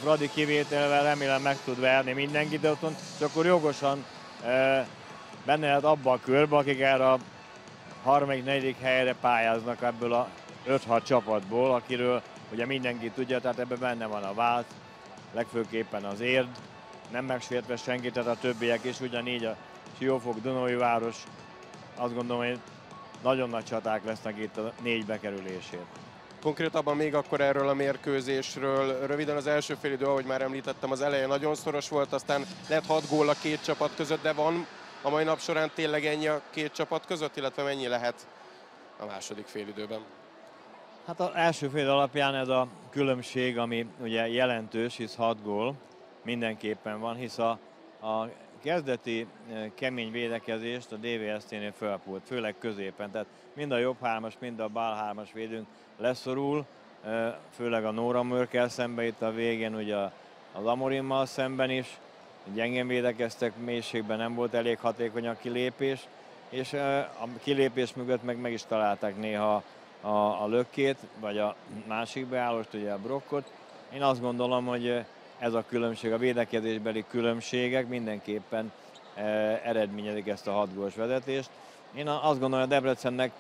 Fradi kivételvel remélem meg tud verni mindenkit otthon, és akkor jogosan benne lehet abba a körbe, akik erre a harmadik, negyedik helyre pályáznak ebből a 5-6 csapatból, akiről ugye mindenki tudja, tehát ebben benne van a Vált, legfőképpen az Érd, nem megsértve senki, tehát a többiek is, ugyanígy a Siófok, Dunói város, azt gondolom, hogy nagyon nagy csaták lesznek itt a négy bekerülésért. Konkrétabban még akkor erről a mérkőzésről. Röviden az első fél idő, ahogy már említettem, az eleje nagyon szoros volt, aztán lett 6 gól a két csapat között, de van a mai nap során tényleg ennyi a két csapat között, illetve mennyi lehet a második félidőben? Hát az első fél alapján ez a különbség, ami ugye jelentős, hisz 6 gól mindenképpen van, hisz a, a kezdeti e, kemény védekezést a DVST-nél felpult, főleg középen, tehát mind a jobb hármas, mind a bal hármas védünk leszorul, főleg a Nóra Mörkel szembe itt a végén, ugye az Amorimmal szemben is, gyengén védekeztek, mélységben nem volt elég hatékony a kilépés, és a kilépés mögött meg meg is találták néha a, a lökkét, vagy a másik beállost, ugye a brokkot. Én azt gondolom, hogy ez a különbség, a védekezésbeli különbségek mindenképpen eredményezik ezt a hat gólos vezetést. Én azt gondolom, hogy a Debrecennek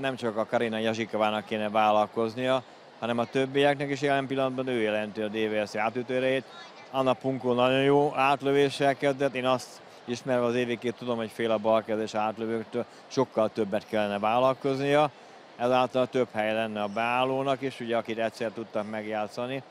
nem csak a Karina Jazsikovának kéne vállalkoznia, hanem a többieknek is jelen pillanatban ő jelenti a DVS átütőrejét. Anna Punkó nagyon jó átlövéssel kezdett, én azt ismerve az évikét tudom, hogy fél a balkezés átlövőktől sokkal többet kellene vállalkoznia ezáltal több hely lenne a beállónak is, ugye akit egyszer tudtak megjátszani.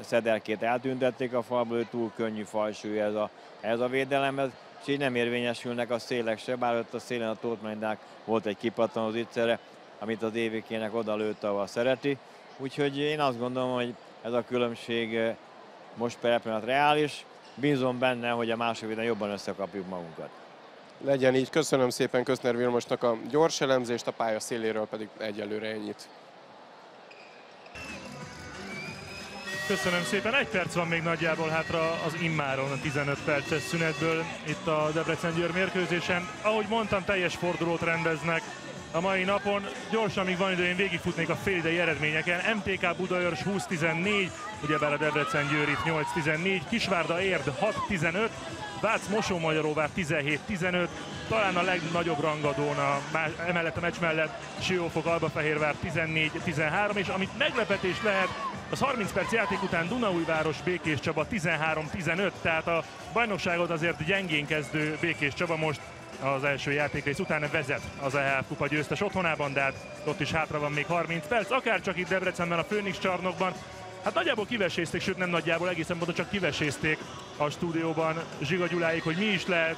Szederkét eltüntették a falból, ő túl könnyű fajsúly ez a, ez a védelemhez, és nem érvényesülnek a szélek se, bár ott a szélen a Tótmanydák volt egy kipattanó ittszere, amit az évikének oda lőtte, ahol szereti. Úgyhogy én azt gondolom, hogy ez a különbség most per pillanat reális. Bízom benne, hogy a második jobban összekapjuk magunkat. Legyen így. Köszönöm szépen Köszner Vilmosnak a gyors elemzést, a pálya széléről pedig egyelőre ennyit. Köszönöm szépen. Egy perc van még nagyjából hátra az immáron a 15 perces szünetből itt a Debrecen Győr mérkőzésen. Ahogy mondtam, teljes fordulót rendeznek a mai napon. Gyorsan, amíg van idő, én végigfutnék a félidei eredményeken. MTK Budaörs 20-14, ugyebár a Debrecen Győr itt 8-14, Kisvárda Érd 6-15, Vác Mosó-Magyaróvár 17-15, talán a legnagyobb rangadón a, emellett a meccs mellett Siófok Albafehérvár 14-13, és amit meglepetés lehet, az 30 perc játék után Dunaújváros Békés Csaba 13-15, tehát a bajnokságot azért gyengén kezdő Békés Csaba most az első játékrész után vezet az EHF kupa győztes otthonában, de hát ott is hátra van még 30 perc, akár csak itt Debrecenben a Főnix csarnokban, Hát nagyjából kivesézték, sőt nem nagyjából, egészen pontosan csak kivesézték a stúdióban Zsiga Gyuláig, hogy mi is lehet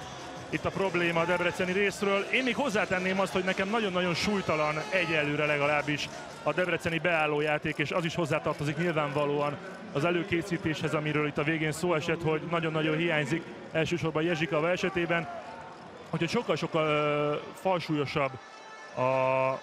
itt a probléma a debreceni részről. Én még hozzátenném azt, hogy nekem nagyon-nagyon súlytalan egyelőre legalábbis a debreceni beállójáték, és az is hozzátartozik nyilvánvalóan az előkészítéshez, amiről itt a végén szó esett, hogy nagyon-nagyon hiányzik elsősorban Jezsikava esetében, hogy sokkal-sokkal falsúlyosabb a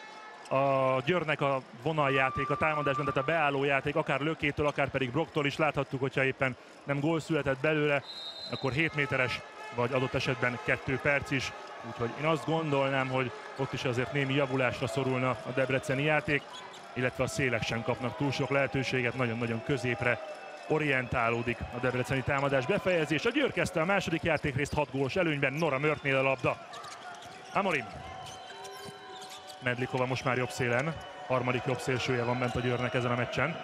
a Győrnek a vonaljáték, a támadásban, tehát a beállójáték, akár Lökétől, akár pedig Broktól is láthattuk, hogyha éppen nem gól született belőle, akkor 7 méteres, vagy adott esetben 2 perc is. Úgyhogy én azt gondolnám, hogy ott is azért némi javulásra szorulna a debreceni játék, illetve a szélek sem kapnak túl sok lehetőséget, nagyon-nagyon középre orientálódik a debreceni támadás befejezés. A Győr kezdte a második játékrészt 6 gólos előnyben, Nora Mörtnél a labda. Amorim. Medlikova most már jobb szélen. Harmadik jobb szélsője van bent a Győrnek ezen a meccsen.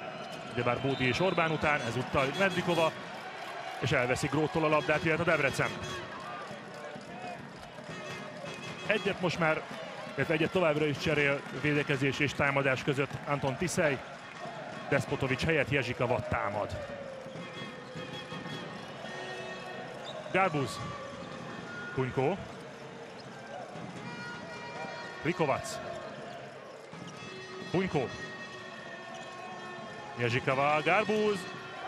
Ugyebár Bódi és Orbán után, ezúttal Medlikova, és elveszi Gróttól a labdát, illetve a Debrecen. Egyet most már, illetve egyet továbbra is cserél védekezés és támadás között Anton Tiszej. Despotovics helyett Jezsika támad. Gárbuz. Kunyko. Rikovac. Kunyko. Jezsikava, Gárbúz,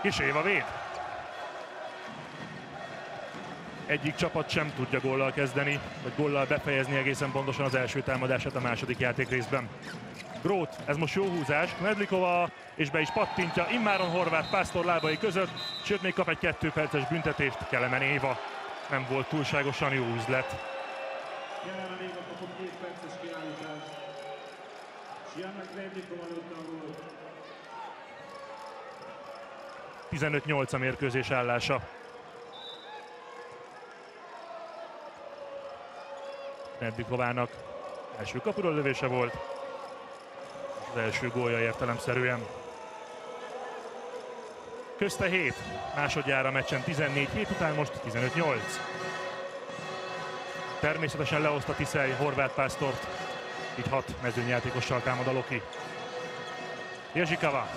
és Éva véd. Egyik csapat sem tudja góllal kezdeni, vagy góllal befejezni egészen pontosan az első támadását a második játék részben. Grót, ez most jó húzás, Medlikova, és be is pattintja, immáron Horváth Pásztor lábai között, sőt még kap egy kettő perces büntetést, Kelemen Éva. Nem volt túlságosan jó üzlet. Kelemen Éva kapott két perces kiállítást. Siannak Medlikova lőtte a gólt. 15-8 a mérkőzés állása. Medvikovának első kapuról lövése volt. Az első gólja értelemszerűen. Közte 7, másodjára meccsen 14 hét után most 15-8. Természetesen lehozta Tiszely Horváth Pásztort, így hat mezőnyjátékossal támad a Loki. Jezsikava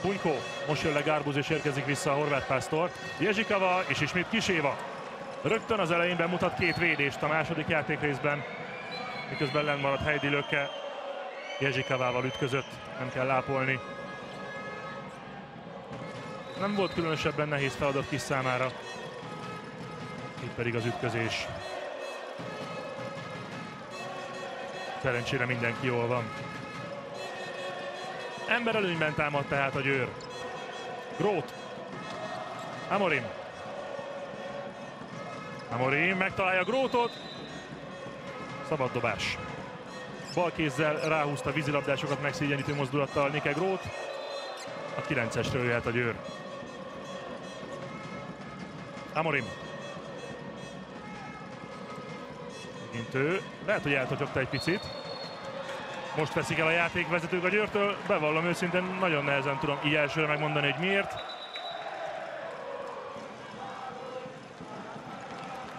Punyko, most jön le Gárbuz és érkezik vissza a Horváth Pásztor. Jezsikava és ismét Kiséva. Rögtön az elején bemutat két védést a második játékrészben, miközben lenn maradt Heidi Löke. Jezsikavával ütközött, nem kell lápolni. Nem volt különösebben nehéz feladat kis számára. Itt pedig az ütközés. Szerencsére mindenki jól van. Ember előnyben támad tehát a Győr. Grót. Amorim. Amorim megtalálja Grótot. Szabad dobás. Bal kézzel ráhúzta vízilabdásokat megszégyenítő mozdulattal Nike Grót. A 9-esről jöhet a Győr. Amorim. Megint ő. Lehet, hogy eltotyogta egy picit. Most veszik el a játékvezetők a Győrtől. Bevallom őszintén, nagyon nehezen tudom így elsőre megmondani, hogy miért.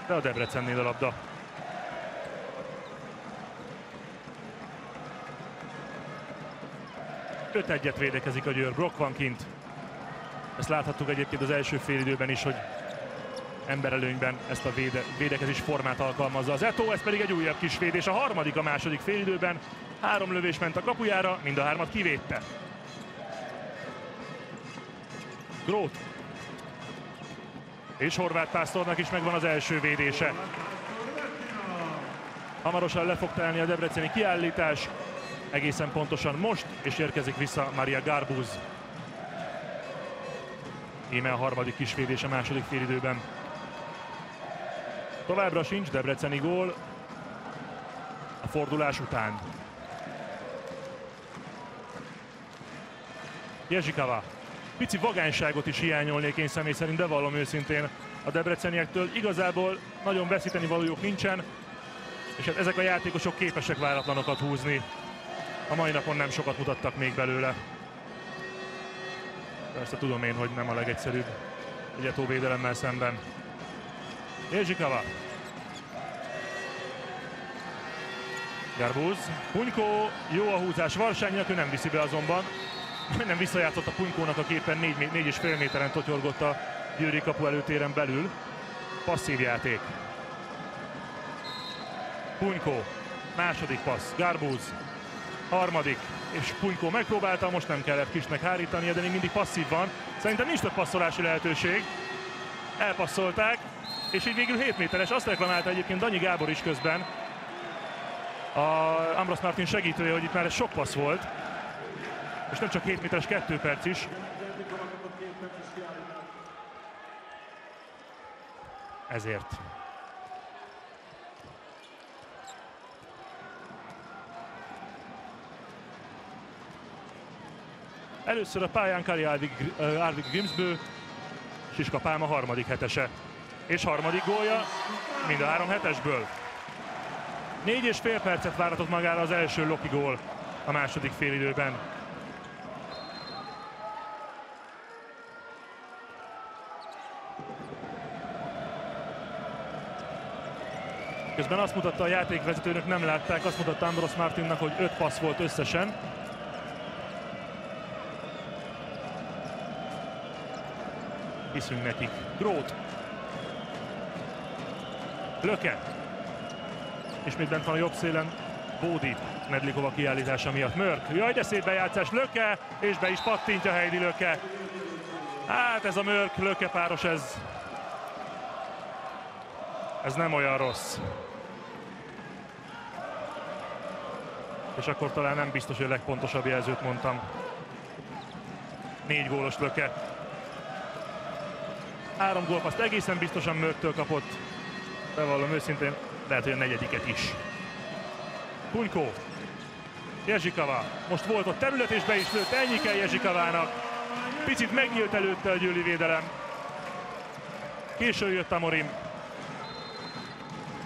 De a Debrecennél a labda. Öt egyet védekezik a Győr, Brock van kint. Ezt láthattuk egyébként az első félidőben is, hogy emberelőnyben ezt a véde, védekezés formát alkalmazza az Eto, ez pedig egy újabb kis védés, a harmadik a második félidőben. Három lövés ment a kapujára, mind a hármat kivédte. Grót. És Horváth Pásztornak is megvan az első védése. Hamarosan le fog telni a debreceni kiállítás. Egészen pontosan most, és érkezik vissza Maria Garbuz. Íme a harmadik kisvédés a második félidőben. Továbbra sincs Debreceni gól a fordulás után. Jezsikava. Pici vagányságot is hiányolnék én személy szerint, de vallom őszintén a debreceniektől. Igazából nagyon veszíteni valójuk nincsen, és hát ezek a játékosok képesek váratlanokat húzni. A mai napon nem sokat mutattak még belőle. Persze tudom én, hogy nem a legegyszerűbb ügyetóvédelemmel szemben. Jezsikava. Garbuz. Punyko, jó a húzás Varsánynak, ő nem viszi be azonban nem visszajátszott a Punykónak, a képen 4,5 méteren totyorgott a Győri kapu előtéren belül. Passzív játék. Punykó, második passz, Garbúz, harmadik, és Punykó megpróbálta, most nem kellett kisnek hárítania, de még mindig passzív van. Szerintem nincs több passzolási lehetőség. Elpasszolták, és így végül 7 méteres. Azt reklamálta egyébként Danyi Gábor is közben, a Ambros Martin segítője, hogy itt már ez sok passz volt és nem csak 7 méteres 2 perc is. Ezért. Először a pályán Kari Arvik, Arvik Grimsbő, Siska Pálma harmadik hetese. És harmadik gólja mind a három hetesből. Négy és fél percet váratott magára az első Loki gól a második félidőben. Közben azt mutatta a játékvezetőnök, nem látták, azt mutatta Ambros Martinnak, hogy öt passz volt összesen. Hiszünk nekik. Grót. Löke. És még bent van a jobb szélen Bódi Nedlikova kiállítása miatt. Mörk. Jaj, de szép bejátszás. Löke. És be is pattintja Heidi Löke. Hát ez a Mörk Löke páros, ez ez nem olyan rossz. És akkor talán nem biztos, hogy a legpontosabb jelzőt mondtam. Négy gólos löke. Három gólpaszt egészen biztosan Mörktől kapott. Bevallom őszintén, lehet, hogy a negyediket is. Kunykó. Jezsikava. Most volt ott terület és be is lőtt. Ennyi kell Jezsikavának. Picit megnyílt előtte a győli védelem. Késő jött Amorim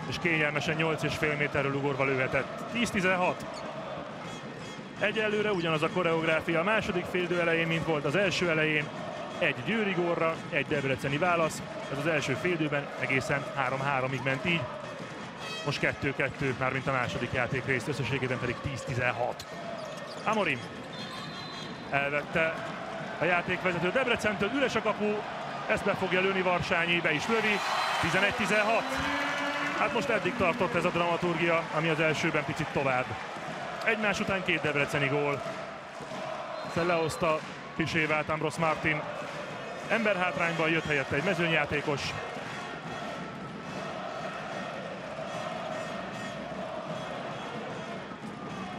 és kényelmesen 8,5 méterről ugorva lőhetett. 10-16. Egyelőre ugyanaz a koreográfia a második félidő elején, mint volt az első elején. Egy Győri górra, egy debreceni válasz. Ez az első félidőben egészen 3-3-ig ment így. Most 2-2, már mint a második játék részt, összességében pedig 10-16. Amorim elvette a játékvezető Debrecentől, üres a kapu, ezt be fogja lőni Varsányi, be is lövi, 11-16. Hát most eddig tartott ez a dramaturgia, ami az elsőben picit tovább. Egymás után két debreceni gól. Lehozta Pisévát Ambros Martin. Ember hátrányban jött helyette egy mezőnyjátékos.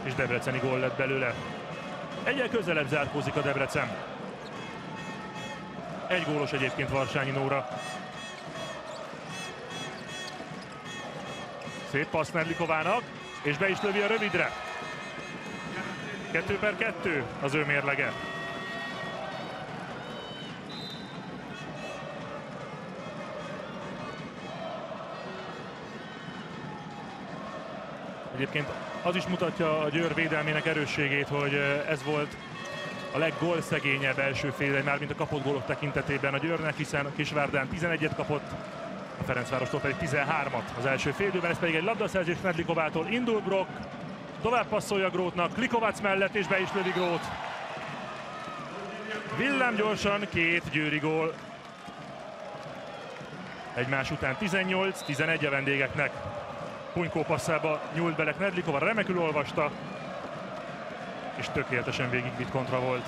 És debreceni gól lett belőle. Egyel közelebb zárkózik a Debrecen. Egy gólos egyébként Varsányi Nóra. Szép passz Nedlikovának, és be is lövi a rövidre. 2 per 2 az ő mérlege. Egyébként az is mutatja a Győr védelmének erősségét, hogy ez volt a leggólszegényebb első fél, már mint a kapott gólok tekintetében a Győrnek, hiszen a Kisvárdán 11-et kapott, a Ferencvárostól pedig 13-at az első félidőben, ez pedig egy labdaszerzés Medlikovától indul Brock, tovább passzolja Grótnak, Klikovac mellett és be is lövi Grót. Villám gyorsan, két győri gól. Egymás után 18-11 a vendégeknek. Punykó passzába nyúlt bele Knedlikova, remekül olvasta, és tökéletesen végigvitt kontra volt.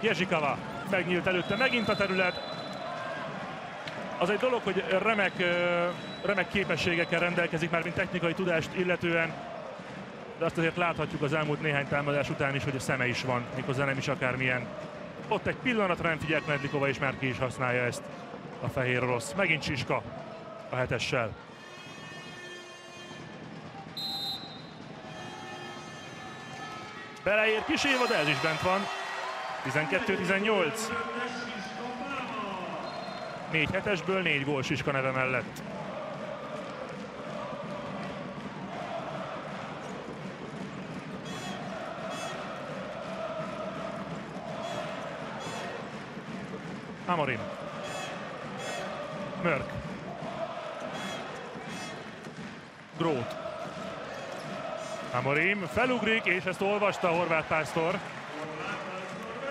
Jezsikava megnyílt előtte megint a terület. Az egy dolog, hogy remek, remek képességekkel rendelkezik, már mint technikai tudást illetően, de azt azért láthatjuk az elmúlt néhány támadás után is, hogy a szeme is van, méghozzá nem is akármilyen. Ott egy pillanatra nem figyelt Medlikova, és már ki is használja ezt a fehér orosz. Megint Csiska a hetessel. Beleér kis éva, de ez is bent van. 12-18. Négy hetesből négy gól Siska neve mellett. Amorim. Mörk. Grót. Amorim felugrik, és ezt olvasta Horváth Pásztor.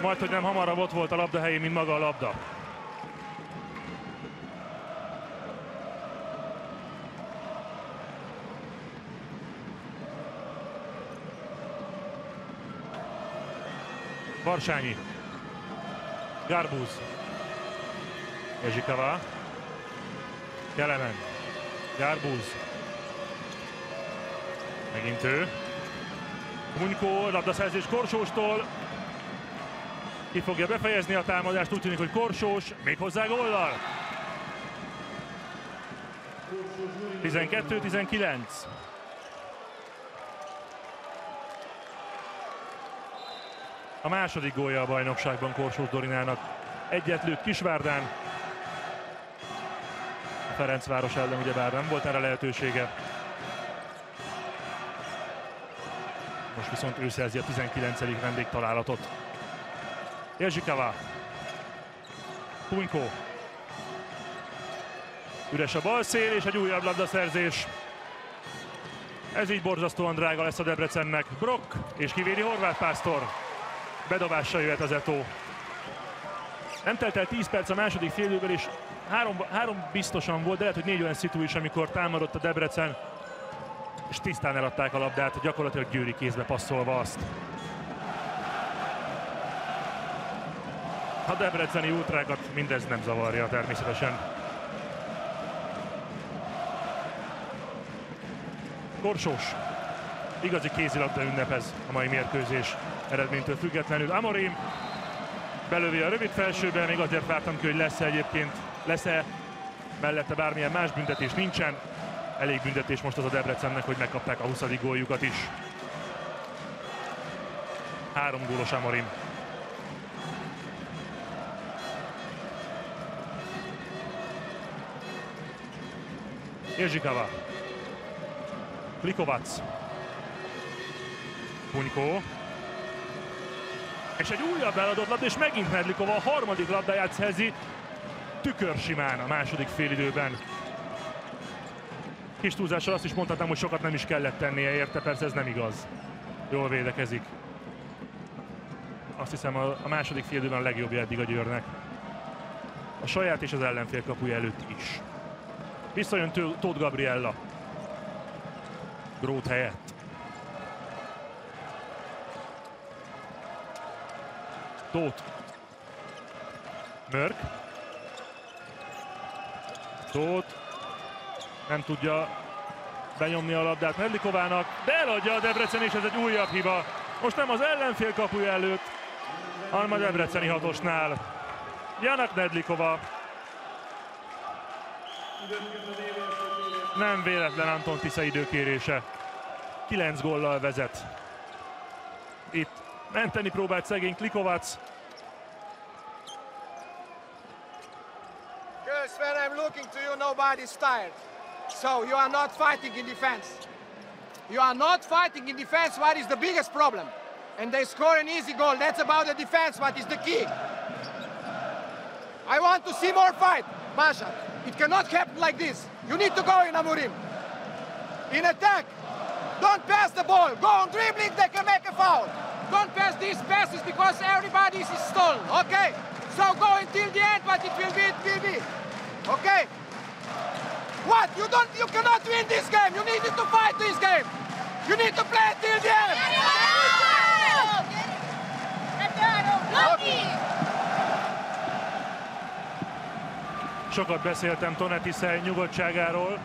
Majd, hogy nem hamarabb ott volt a labda helyén, mint maga a labda. Varsányi. Garbuz. Ezsikava. Kelemen. Garbuz. Megint ő. Munykó, labdaszerzés Korsóstól. Ki fogja befejezni a támadást, úgy tűnik, hogy Korsós, még hozzá góllal. 12-19. A második gólja a bajnokságban Korsós Dorinának. Egyet lőtt Kisvárdán. A Ferencváros ellen ugyebár nem volt erre lehetősége. Most viszont ő szerzi a 19. vendégtalálatot. Jezsikava. Punyko. Üres a bal szél és egy újabb labdaszerzés. Ez így borzasztóan drága lesz a Debrecennek. Brock és kivédi Horváth Pásztor. Bedobással jöhet az Eto. Nem telt el 10 perc a második félidőből, és három, három biztosan volt, de lehet, hogy négy olyan szitu is, amikor támadott a Debrecen, és tisztán eladták a labdát, gyakorlatilag Győri kézbe passzolva azt. A debreceni ultrákat mindez nem zavarja természetesen. Korsós. Igazi kézilabda ünnepez a mai mérkőzés eredménytől függetlenül. Amorim belövi a rövid felsőbe, még azért vártam ki, hogy lesz-e egyébként, lesz-e mellette bármilyen más büntetés nincsen. Elég büntetés most az a Debrecennek, hogy megkapták a 20. góljukat is. Három gólos Amorim. Jerzsikava. Likovac. Punyko. És egy újabb eladott labda, és megint Medlikova a harmadik labdáját szerzi tükörsimán a második félidőben. Kis túlzással azt is mondhatnám, hogy sokat nem is kellett tennie érte, persze ez nem igaz. Jól védekezik. Azt hiszem a, második félidőben a legjobbja eddig a Győrnek. A saját és az ellenfél kapuja előtt is. Visszajön Tóth Gabriella. Grót helyett. Tóth. Mörk. Tóth. Nem tudja benyomni a labdát Medlikovának, de eladja a Debrecen, és ez egy újabb hiba. Most nem az ellenfél kapuja előtt, hanem a Debreceni hatosnál. Janak Nedlikova Nem véletlen Anton Tisza időkérése. 9 góllal vezet. Itt menteni próbált szegény Klikovac. Girls, when I'm looking to you, nobody's tired. So you are not fighting in defense. You are not fighting in defense. What is the biggest problem? And they score an easy goal. That's about the defense. What is the key? I want to see more fight, Masha. It cannot happen like this. You need to go in Amurim. In attack. Don't pass the ball. Go on dribbling. They can make a foul. Don't pass these passes because everybody is stolen. Okay. So go until the end. What it will be, it will be. Okay. What? You don't. You cannot win this game. You need to fight this game. You need to play till the end. Sokat beszéltem Tonetti Szej nyugodtságáról,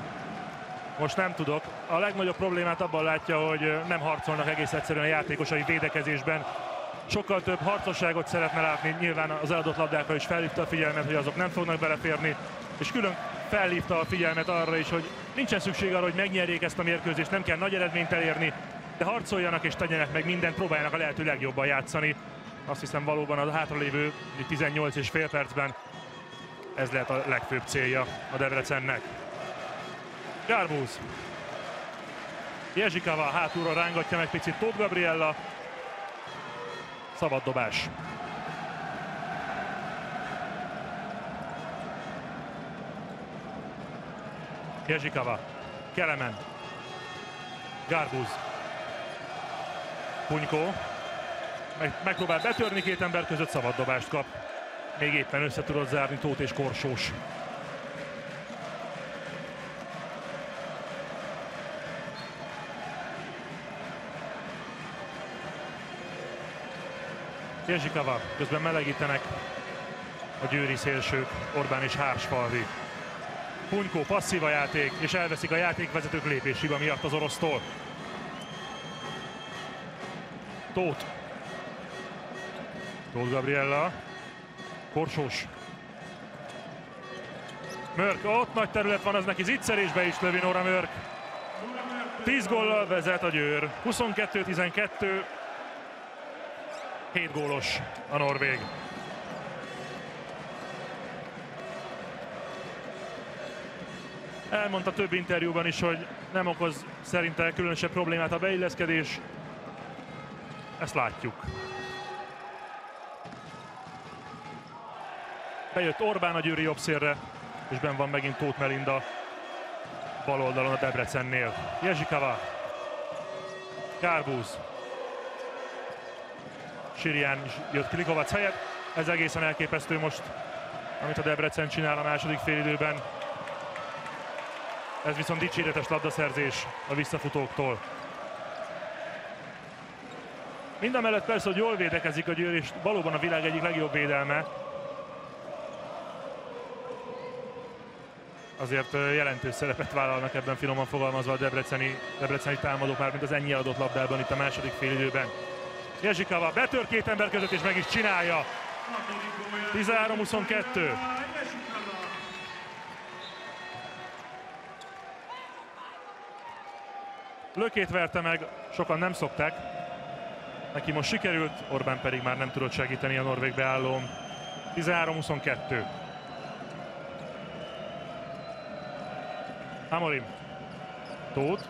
most nem tudok. A legnagyobb problémát abban látja, hogy nem harcolnak egész egyszerűen a játékosai védekezésben. Sokkal több harcosságot szeretne látni, nyilván az eladott labdákra is felhívta a figyelmet, hogy azok nem fognak beleférni, és külön felhívta a figyelmet arra is, hogy nincsen szükség arra, hogy megnyerjék ezt a mérkőzést, nem kell nagy eredményt elérni, de harcoljanak és tegyenek meg mindent, próbáljanak a lehető legjobban játszani. Azt hiszem valóban a hátralévő 18 és fél percben ez lehet a legfőbb célja a Debrecennek. Garbuz. Jezsikava hátulról rángatja meg picit Tóth Gabriella. Szabad dobás. Jezsikava. Kelemen. Garbuz. Punyko. Meg, megpróbál betörni két ember között, szabad dobást kap. Még éppen össze tudott zárni Tóth és Korsós. Jezsikava, közben melegítenek a győri szélsők, Orbán és Hársfalvi. Hunykó passzív a játék, és elveszik a játékvezetők lépéshiba miatt az orosztól. Tóth. Tóth Gabriella. Korsós. Mörk, ott nagy terület van, az neki zicserésbe is lövi Nora Mörk. 10 góllal vezet a Győr. 22-12. 7 gólos a Norvég. Elmondta több interjúban is, hogy nem okoz szerinte különösebb problémát a beilleszkedés. Ezt látjuk. Bejött Orbán a Győri jobbszélre, és ben van megint Tóth Melinda bal oldalon a Debrecennél. Jezsikava, Kárbúz, Sirián jött Klikovac helyett. Ez egészen elképesztő most, amit a Debrecen csinál a második félidőben. Ez viszont dicséretes labdaszerzés a visszafutóktól. Mindemellett persze, hogy jól védekezik a Győr, és valóban a világ egyik legjobb védelme. Azért jelentős szerepet vállalnak ebben finoman fogalmazva a debreceni, debreceni támadók már, mint az ennyi adott labdában itt a második félidőben. Jezsikava betör két ember között és meg is csinálja. 13-22. Lökét verte meg, sokan nem szokták. Neki most sikerült, Orbán pedig már nem tudott segíteni a norvég beállóm. 13-22. Amorim. Tóth.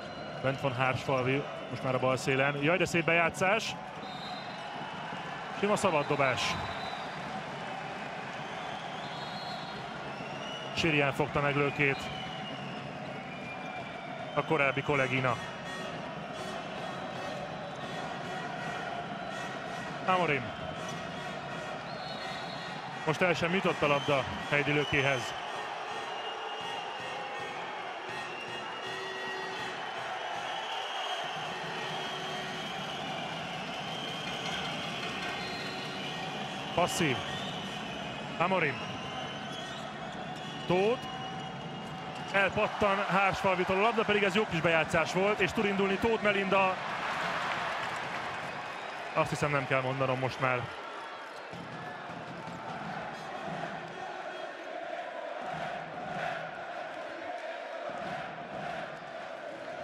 Bent van Hársfalvi, most már a bal szélen. Jaj, de szép bejátszás. Sima szabaddobás. Sirián fogta meg lökét. A korábbi kollégina. Amorim. Most el sem jutott a labda Heidi lökéhez. Passzív. Amorim. Tóth. Elpattan Hársfalvitól a labda, pedig ez jó kis bejátszás volt, és tud indulni Tóth Melinda. Azt hiszem nem kell mondanom most már.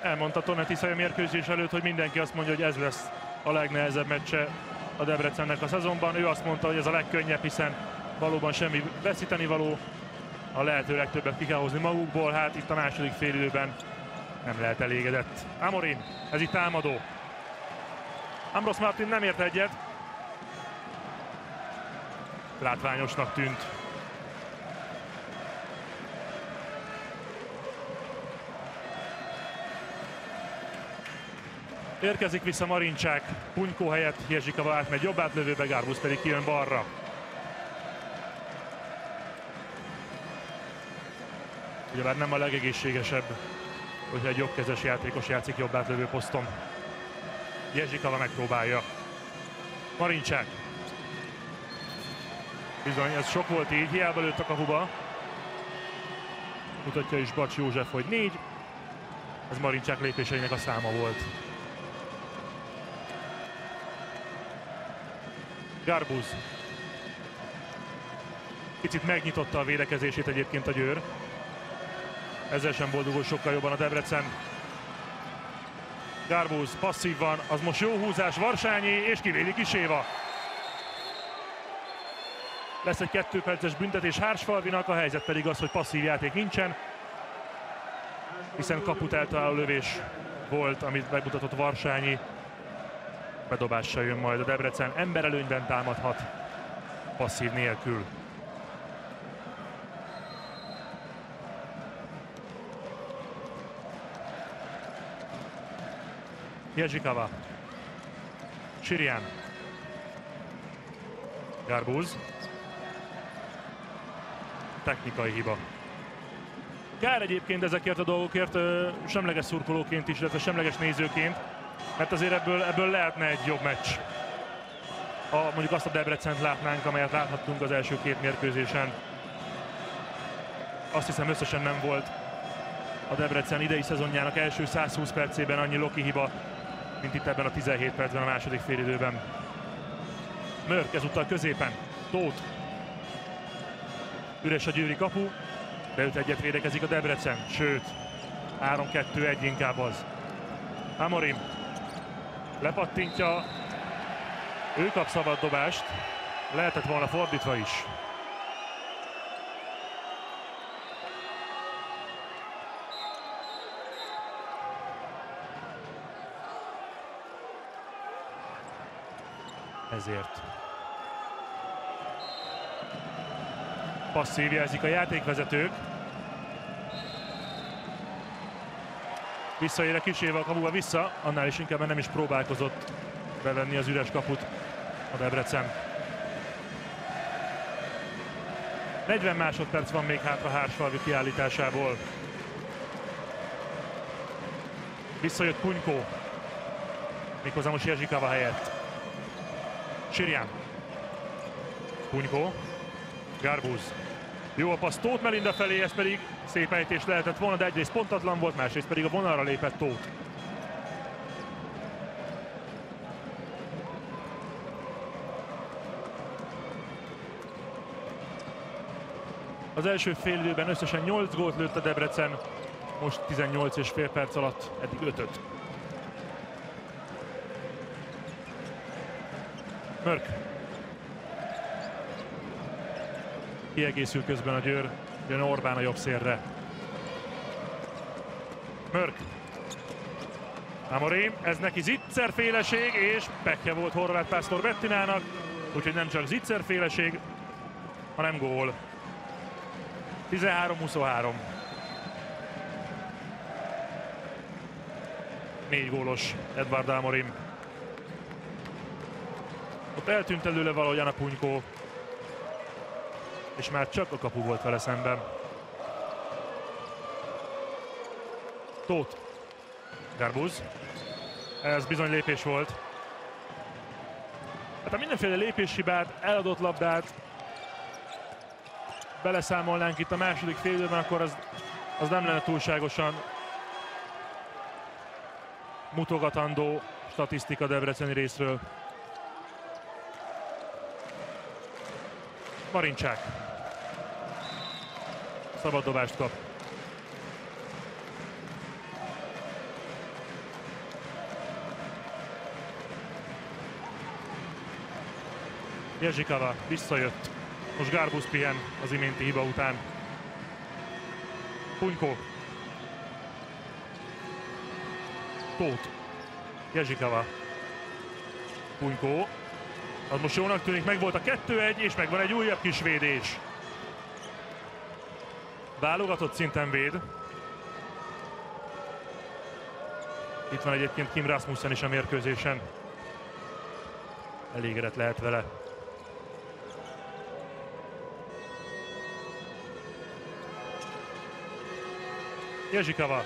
Elmondta Toneti a mérkőzés előtt, hogy mindenki azt mondja, hogy ez lesz a legnehezebb meccse a Debrecennek a szezonban. Ő azt mondta, hogy ez a legkönnyebb, hiszen valóban semmi veszíteni való. A lehető legtöbbet ki kell hozni magukból, hát itt a második félidőben nem lehet elégedett. Amorim, ez itt támadó. Ambros Martin nem ért egyet. Látványosnak tűnt. Érkezik vissza Marincsák, Punykó helyett Jezsikava átmegy jobb átlövőbe, Gárbusz pedig kijön balra. Ugyebár nem a legegészségesebb, hogyha egy jobbkezes játékos játszik jobb átlövő poszton. Jezsikava megpróbálja. Marincsák. Bizony, ez sok volt így, hiába lőtt a kapuba. Mutatja is Bacs József, hogy négy. Ez Marincsák lépéseinek a száma volt. Garbuz. Picit megnyitotta a védekezését egyébként a Győr. Ezzel sem boldogul sokkal jobban a Debrecen. Garbuz passzív van, az most jó húzás Varsányi, és kivédi Kiséva. Lesz egy kettő perces büntetés Hársfalvinak, a helyzet pedig az, hogy passzív játék nincsen, hiszen kaput eltaláló lövés volt, amit megmutatott Varsányi bedobással jön majd a Debrecen. Emberelőnyben támadhat passzív nélkül. Jezsikava. Sirian. Garbuz. Technikai hiba. Kár egyébként ezekért a dolgokért, semleges szurkolóként is, illetve semleges nézőként, mert azért ebből, ebből lehetne egy jobb meccs. Ha mondjuk azt a Debrecent látnánk, amelyet láthattunk az első két mérkőzésen. Azt hiszem összesen nem volt a Debrecen idei szezonjának első 120 percében annyi Loki hiba, mint itt ebben a 17 percben a második félidőben. Mörk ezúttal középen, Tóth. Üres a győri kapu, beüt egyet védekezik a Debrecen, sőt, 3-2-1 inkább az. Amorim lepattintja, Ő kap szabad dobást. Lehetett volna fordítva is. Ezért. Passzív jelzik a játékvezetők. Visszaér a kisével a kapuba vissza, annál is inkább nem is próbálkozott bevenni az üres kaput a Debrecen. 40 másodperc van még hátra Hársfalvi kiállításából. Visszajött Punyko. Méghozzá most Jezsikava helyett. Sirján. Punyko. Garbuz. Jó a passz Tóth Melinda felé, ez pedig szép ejtés lehetett volna, de egyrészt pontatlan volt, másrészt pedig a vonalra lépett Tóth. Az első fél időben összesen 8 gólt lőtt a Debrecen, most 18 és fél perc alatt eddig 5-öt. Mörk. Kiegészül közben a Győr, jön Orbán a jobb szélre. Mörk. Amorim, ez neki zicser féleség, és pekje volt Horváth Pásztor Bettinának, úgyhogy nem csak zicser féleség, hanem gól. 13-23. Négy gólos Edvard Amorim. Ott eltűnt előle valahogyan a punykó, és már csak a kapu volt vele szemben. Tóth. Garbuz. Ez bizony lépés volt. Hát a mindenféle lépéshibát, eladott labdát beleszámolnánk itt a második fél időben, akkor az, az nem lenne túlságosan mutogatandó statisztika Debreceni részről. Marincsák. Szabad dobást kap. Jezsikava visszajött. Most Garbus pihen az iménti hiba után. Punyko. Tóth. Jezsikava. Punyko. Az most jónak tűnik, meg volt a 2-1, és megvan egy újabb kis védés. Válogatott szinten véd. Itt van egyébként Kim Rasmussen is a mérkőzésen. Elégedett lehet vele. Jezsikava.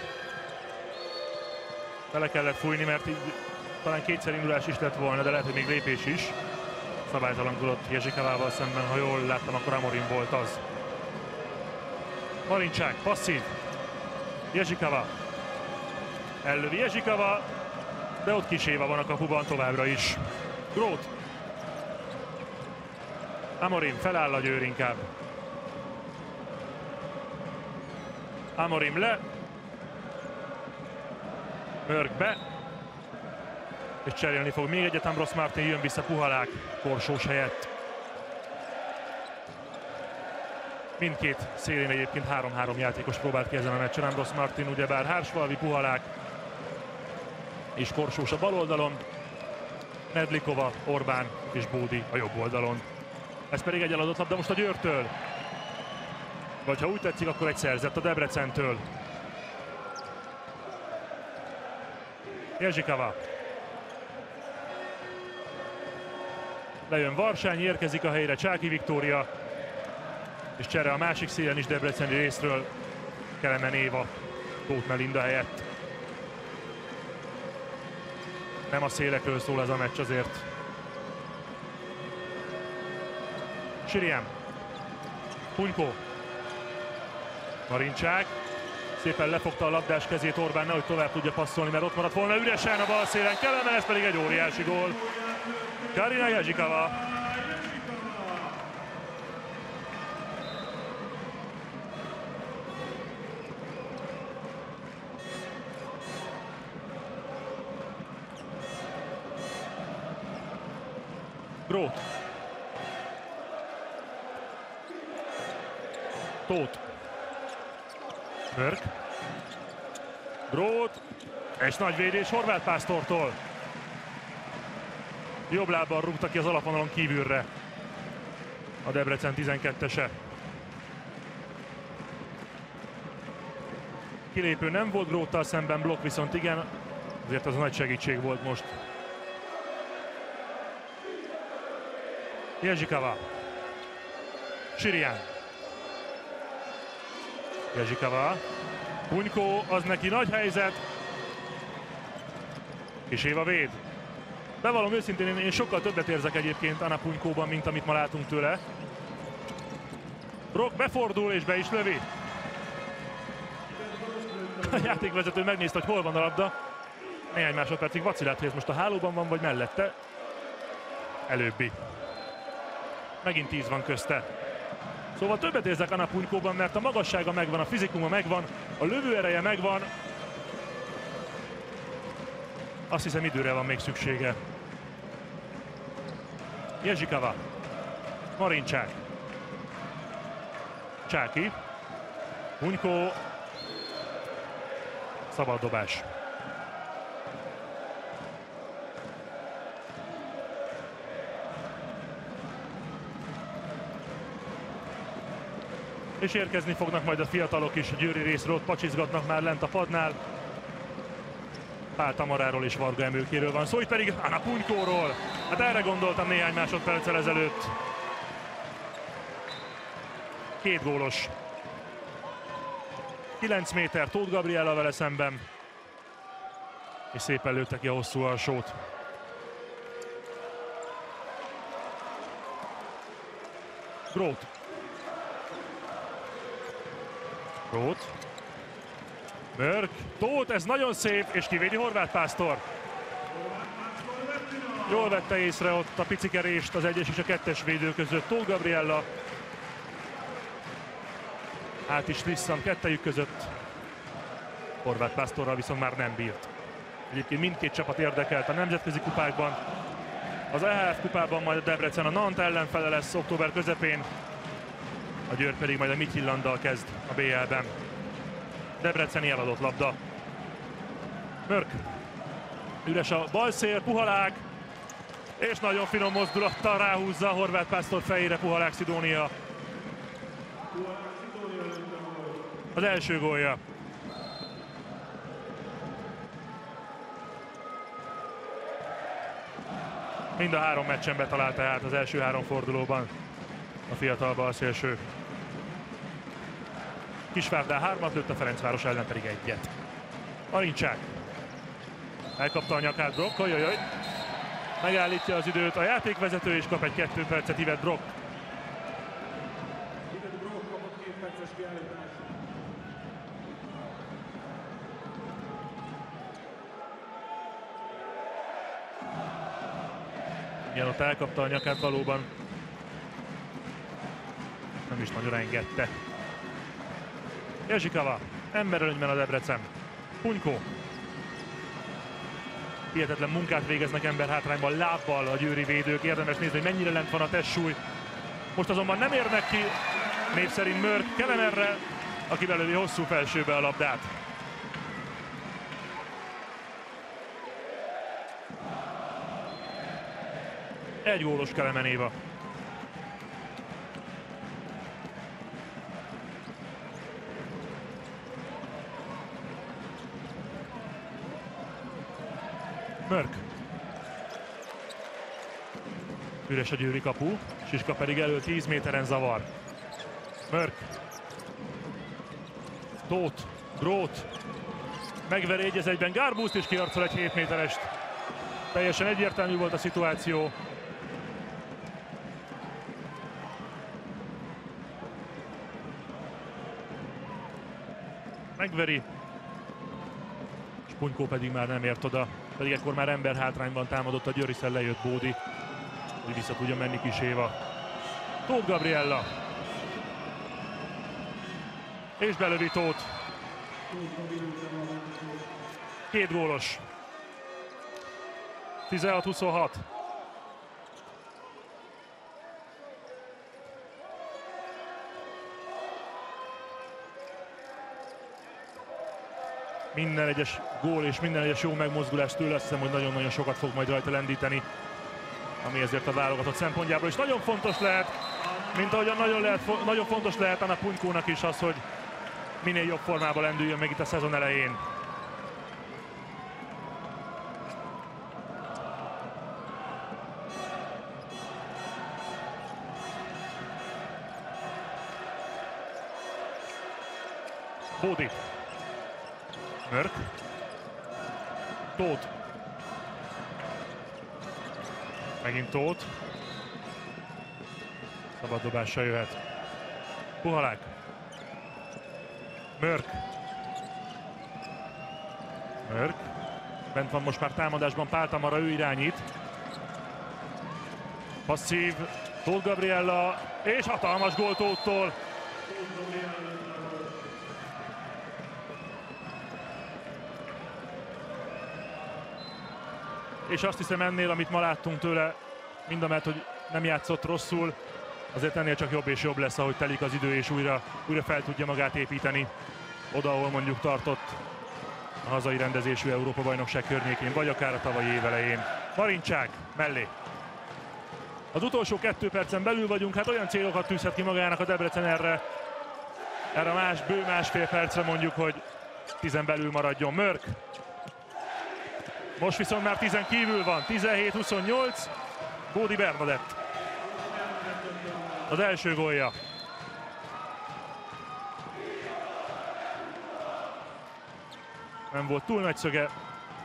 Bele kellett fújni, mert így talán kétszer indulás is lett volna, de lehet, hogy még lépés is. Szabálytalankodott Jezsikavával szemben, ha jól láttam, akkor Amorim volt az. Marincsák, passzív. Jezsikava. Ellövi Jezsikava, de ott kiséva van a kapuban továbbra is. Grót. Amorim feláll a győr inkább. Amorim le. Mörk be. És cserélni fog még egyet, Ambros Martin jön vissza Puhalák korsós helyett. Mindkét szélén egyébként 3-3 játékos próbált ki ezen a meccsen. Ambros Martin ugyebár Hársfalvi, Puhalák és Korsós a bal oldalon. Nedlikova, Orbán és Bódi a jobb oldalon. Ez pedig egy eladott labda most a Győrtől. Vagy ha úgy tetszik, akkor egy szerzett a Debrecentől. Jezsikava. Lejön Varsány, érkezik a helyre Csáki Viktória. És csere a másik szélen is Debreceni részről. Kelemen Éva, Tóth Melinda helyett. Nem a szélekről szól ez a meccs azért. Siriem. Punyko. Marincsák. Szépen lefogta a labdás kezét Orbán, nehogy tovább tudja passzolni, mert ott maradt volna üresen a bal szélen. Kelemen, ez pedig egy óriási gól. Karina Jezsikava. Grót. Tóth. Mörk. Grót. És nagy védés Horváth Pásztortól. Jobb lábbal rúgta ki az alapvonalon kívülre. A Debrecen 12-ese. Kilépő nem volt Gróttal szemben, blokk viszont igen. Azért az nagy segítség volt most. Jezsikava. Sirián. Jezsikava. Hunykó, az neki nagy helyzet. És Éva véd. Bevallom őszintén, én, én sokkal többet érzek egyébként Anna Punykóban, mint amit ma látunk tőle. Brock befordul és be is lövi. A játékvezető megnézte, hogy hol van a labda. Néhány másodpercig vacilált, hogy ez most a hálóban van, vagy mellette. Előbbi. Megint 10 van közte. Szóval többet érzek Anna Punykóban, mert a magassága megvan, a fizikuma megvan, a lövőereje megvan. Azt hiszem időre van még szüksége. Jezsikava. Marincsák. Csáki. Hunykó. Szabad dobás. És érkezni fognak majd a fiatalok is a győri részről, ott pacsizgatnak már lent a padnál. Pál Tamaráról és Varga Emőkéről van szó, itt pedig Anna Punykóról. Hát erre gondoltam néhány másodperccel ezelőtt. Két gólos. 9 méter Tóth Gabriella vele szemben. És szépen lőtte ki a hosszú alsót. Grót. Grót. Mörk. Tóth, ez nagyon szép, és kivédi Horváth Pásztor. Jól vette észre ott a picikerést az egyes és a kettes védő között. Tóth Gabriella. Hát is Lisszam kettejük között. Horváth Pásztorral viszont már nem bírt. Egyébként mindkét csapat érdekelt a nemzetközi kupákban. Az EHF kupában majd a Debrecen a Nant ellenfele lesz október közepén. A Győr pedig majd a Mityillanddal kezd a BL-ben. Debreceni eladott labda. Mörk. Üres a balszél, Puhalák. És nagyon finom mozdulattal ráhúzza a Horváth Pásztor fejére Puhalák Szidónia. Az első gólja. Mind a három meccsen betalált tehát az első három fordulóban a fiatal balszélső. Kisvárdán hármat lőtt, a Ferencváros ellen pedig egyet. Arincsák. Elkapta a nyakát Brock, ojojoj. Megállítja az időt a játékvezető, és kap egy kettő percet Ivet Brock. Igen, ott elkapta a nyakát valóban. Nem is nagyon engedte. Jezsikava, emberölönyben a Debrecen. Punykó. Hihetetlen munkát végeznek ember hátrányban lábbal a győri védők. Érdemes nézni, hogy mennyire lent van a testsúly. Most azonban nem érnek ki, név szerint Mörk Kelemerre, aki belőli hosszú felsőbe a labdát. Egy gólos Kelemen Éva. Mörk. Üres a győri kapu, Siska pedig elő 10 méteren zavar. Mörk. Tóth, Grót. Megveri egy egyben Garbuszt és kiarcol egy 7 méterest. Teljesen egyértelmű volt a szituáció. Megveri. És Punykó pedig már nem ért oda. Pedig ekkor már ember hátrányban támadott a Győr, hiszen lejött Bódi hogy vissza tudja menni kis Éva. Tóth Gabriella. És belövi Tóth. Két gólos. 16-26. minden egyes gól és minden egyes jó megmozdulás tőle, azt hiszem, hogy nagyon-nagyon sokat fog majd rajta lendíteni ami ezért a válogatott szempontjából is nagyon fontos lehet, mint ahogyan nagyon, lehet, nagyon fontos lehet Anna Punykónak is az, hogy minél jobb formában lendüljön meg itt a szezon elején. Bódi. Mörk. Tóth. Megint Tóth. Szabad dobással jöhet. Puhalák. Mörk. Mörk. Bent van most már támadásban Pál Tamara, ő irányít. Passzív. Tóth Gabriella. És hatalmas gól Tóthtól. És azt hiszem ennél, amit ma láttunk tőle, mind a mellett, hogy nem játszott rosszul, azért ennél csak jobb és jobb lesz, ahogy telik az idő, és újra, újra fel tudja magát építeni oda, ahol mondjuk tartott a hazai rendezésű Európa-bajnokság környékén, vagy akár a tavalyi évelején. Marincsák mellé. Az utolsó kettő percen belül vagyunk, hát olyan célokat tűzhet ki magának a Debrecen erre, erre más, bő másfél percre mondjuk, hogy tizen belül maradjon. Mörk most viszont már 10 kívül van, 17-28, Bódi Bernadett. Az első gólja. Nem volt túl nagy szöge,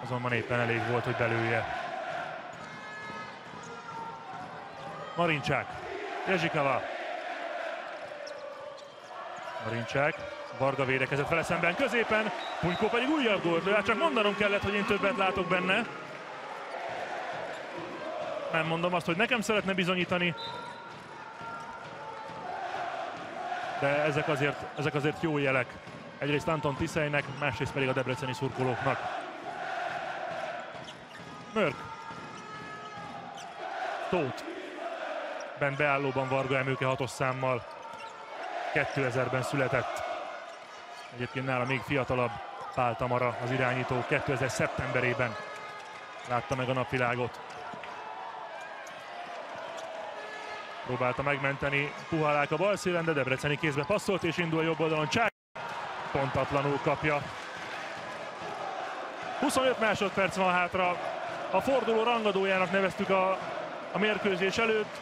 azonban éppen elég volt, hogy belője. Marincsák, Jezsikava. Marincsák, Varga védekezett vele szemben középen, Punykó pedig újabb gólt hát csak mondanom kellett, hogy én többet látok benne. Nem mondom azt, hogy nekem szeretne bizonyítani, de ezek azért, ezek azért jó jelek. Egyrészt Anton Tiszeinek, másrészt pedig a debreceni szurkolóknak. Mörk. Tóth. Bent beállóban Varga Emőke hatos számmal. 2000-ben született. Egyébként nála még fiatalabb Pál Tamara, az irányító 2000 szeptemberében látta meg a napvilágot. Próbálta megmenteni Puhalák a bal szélen, de Debreceni kézbe passzolt és indul jobb oldalon. Csák pontatlanul kapja. 25 másodperc van hátra. A forduló rangadójának neveztük a, a mérkőzés előtt.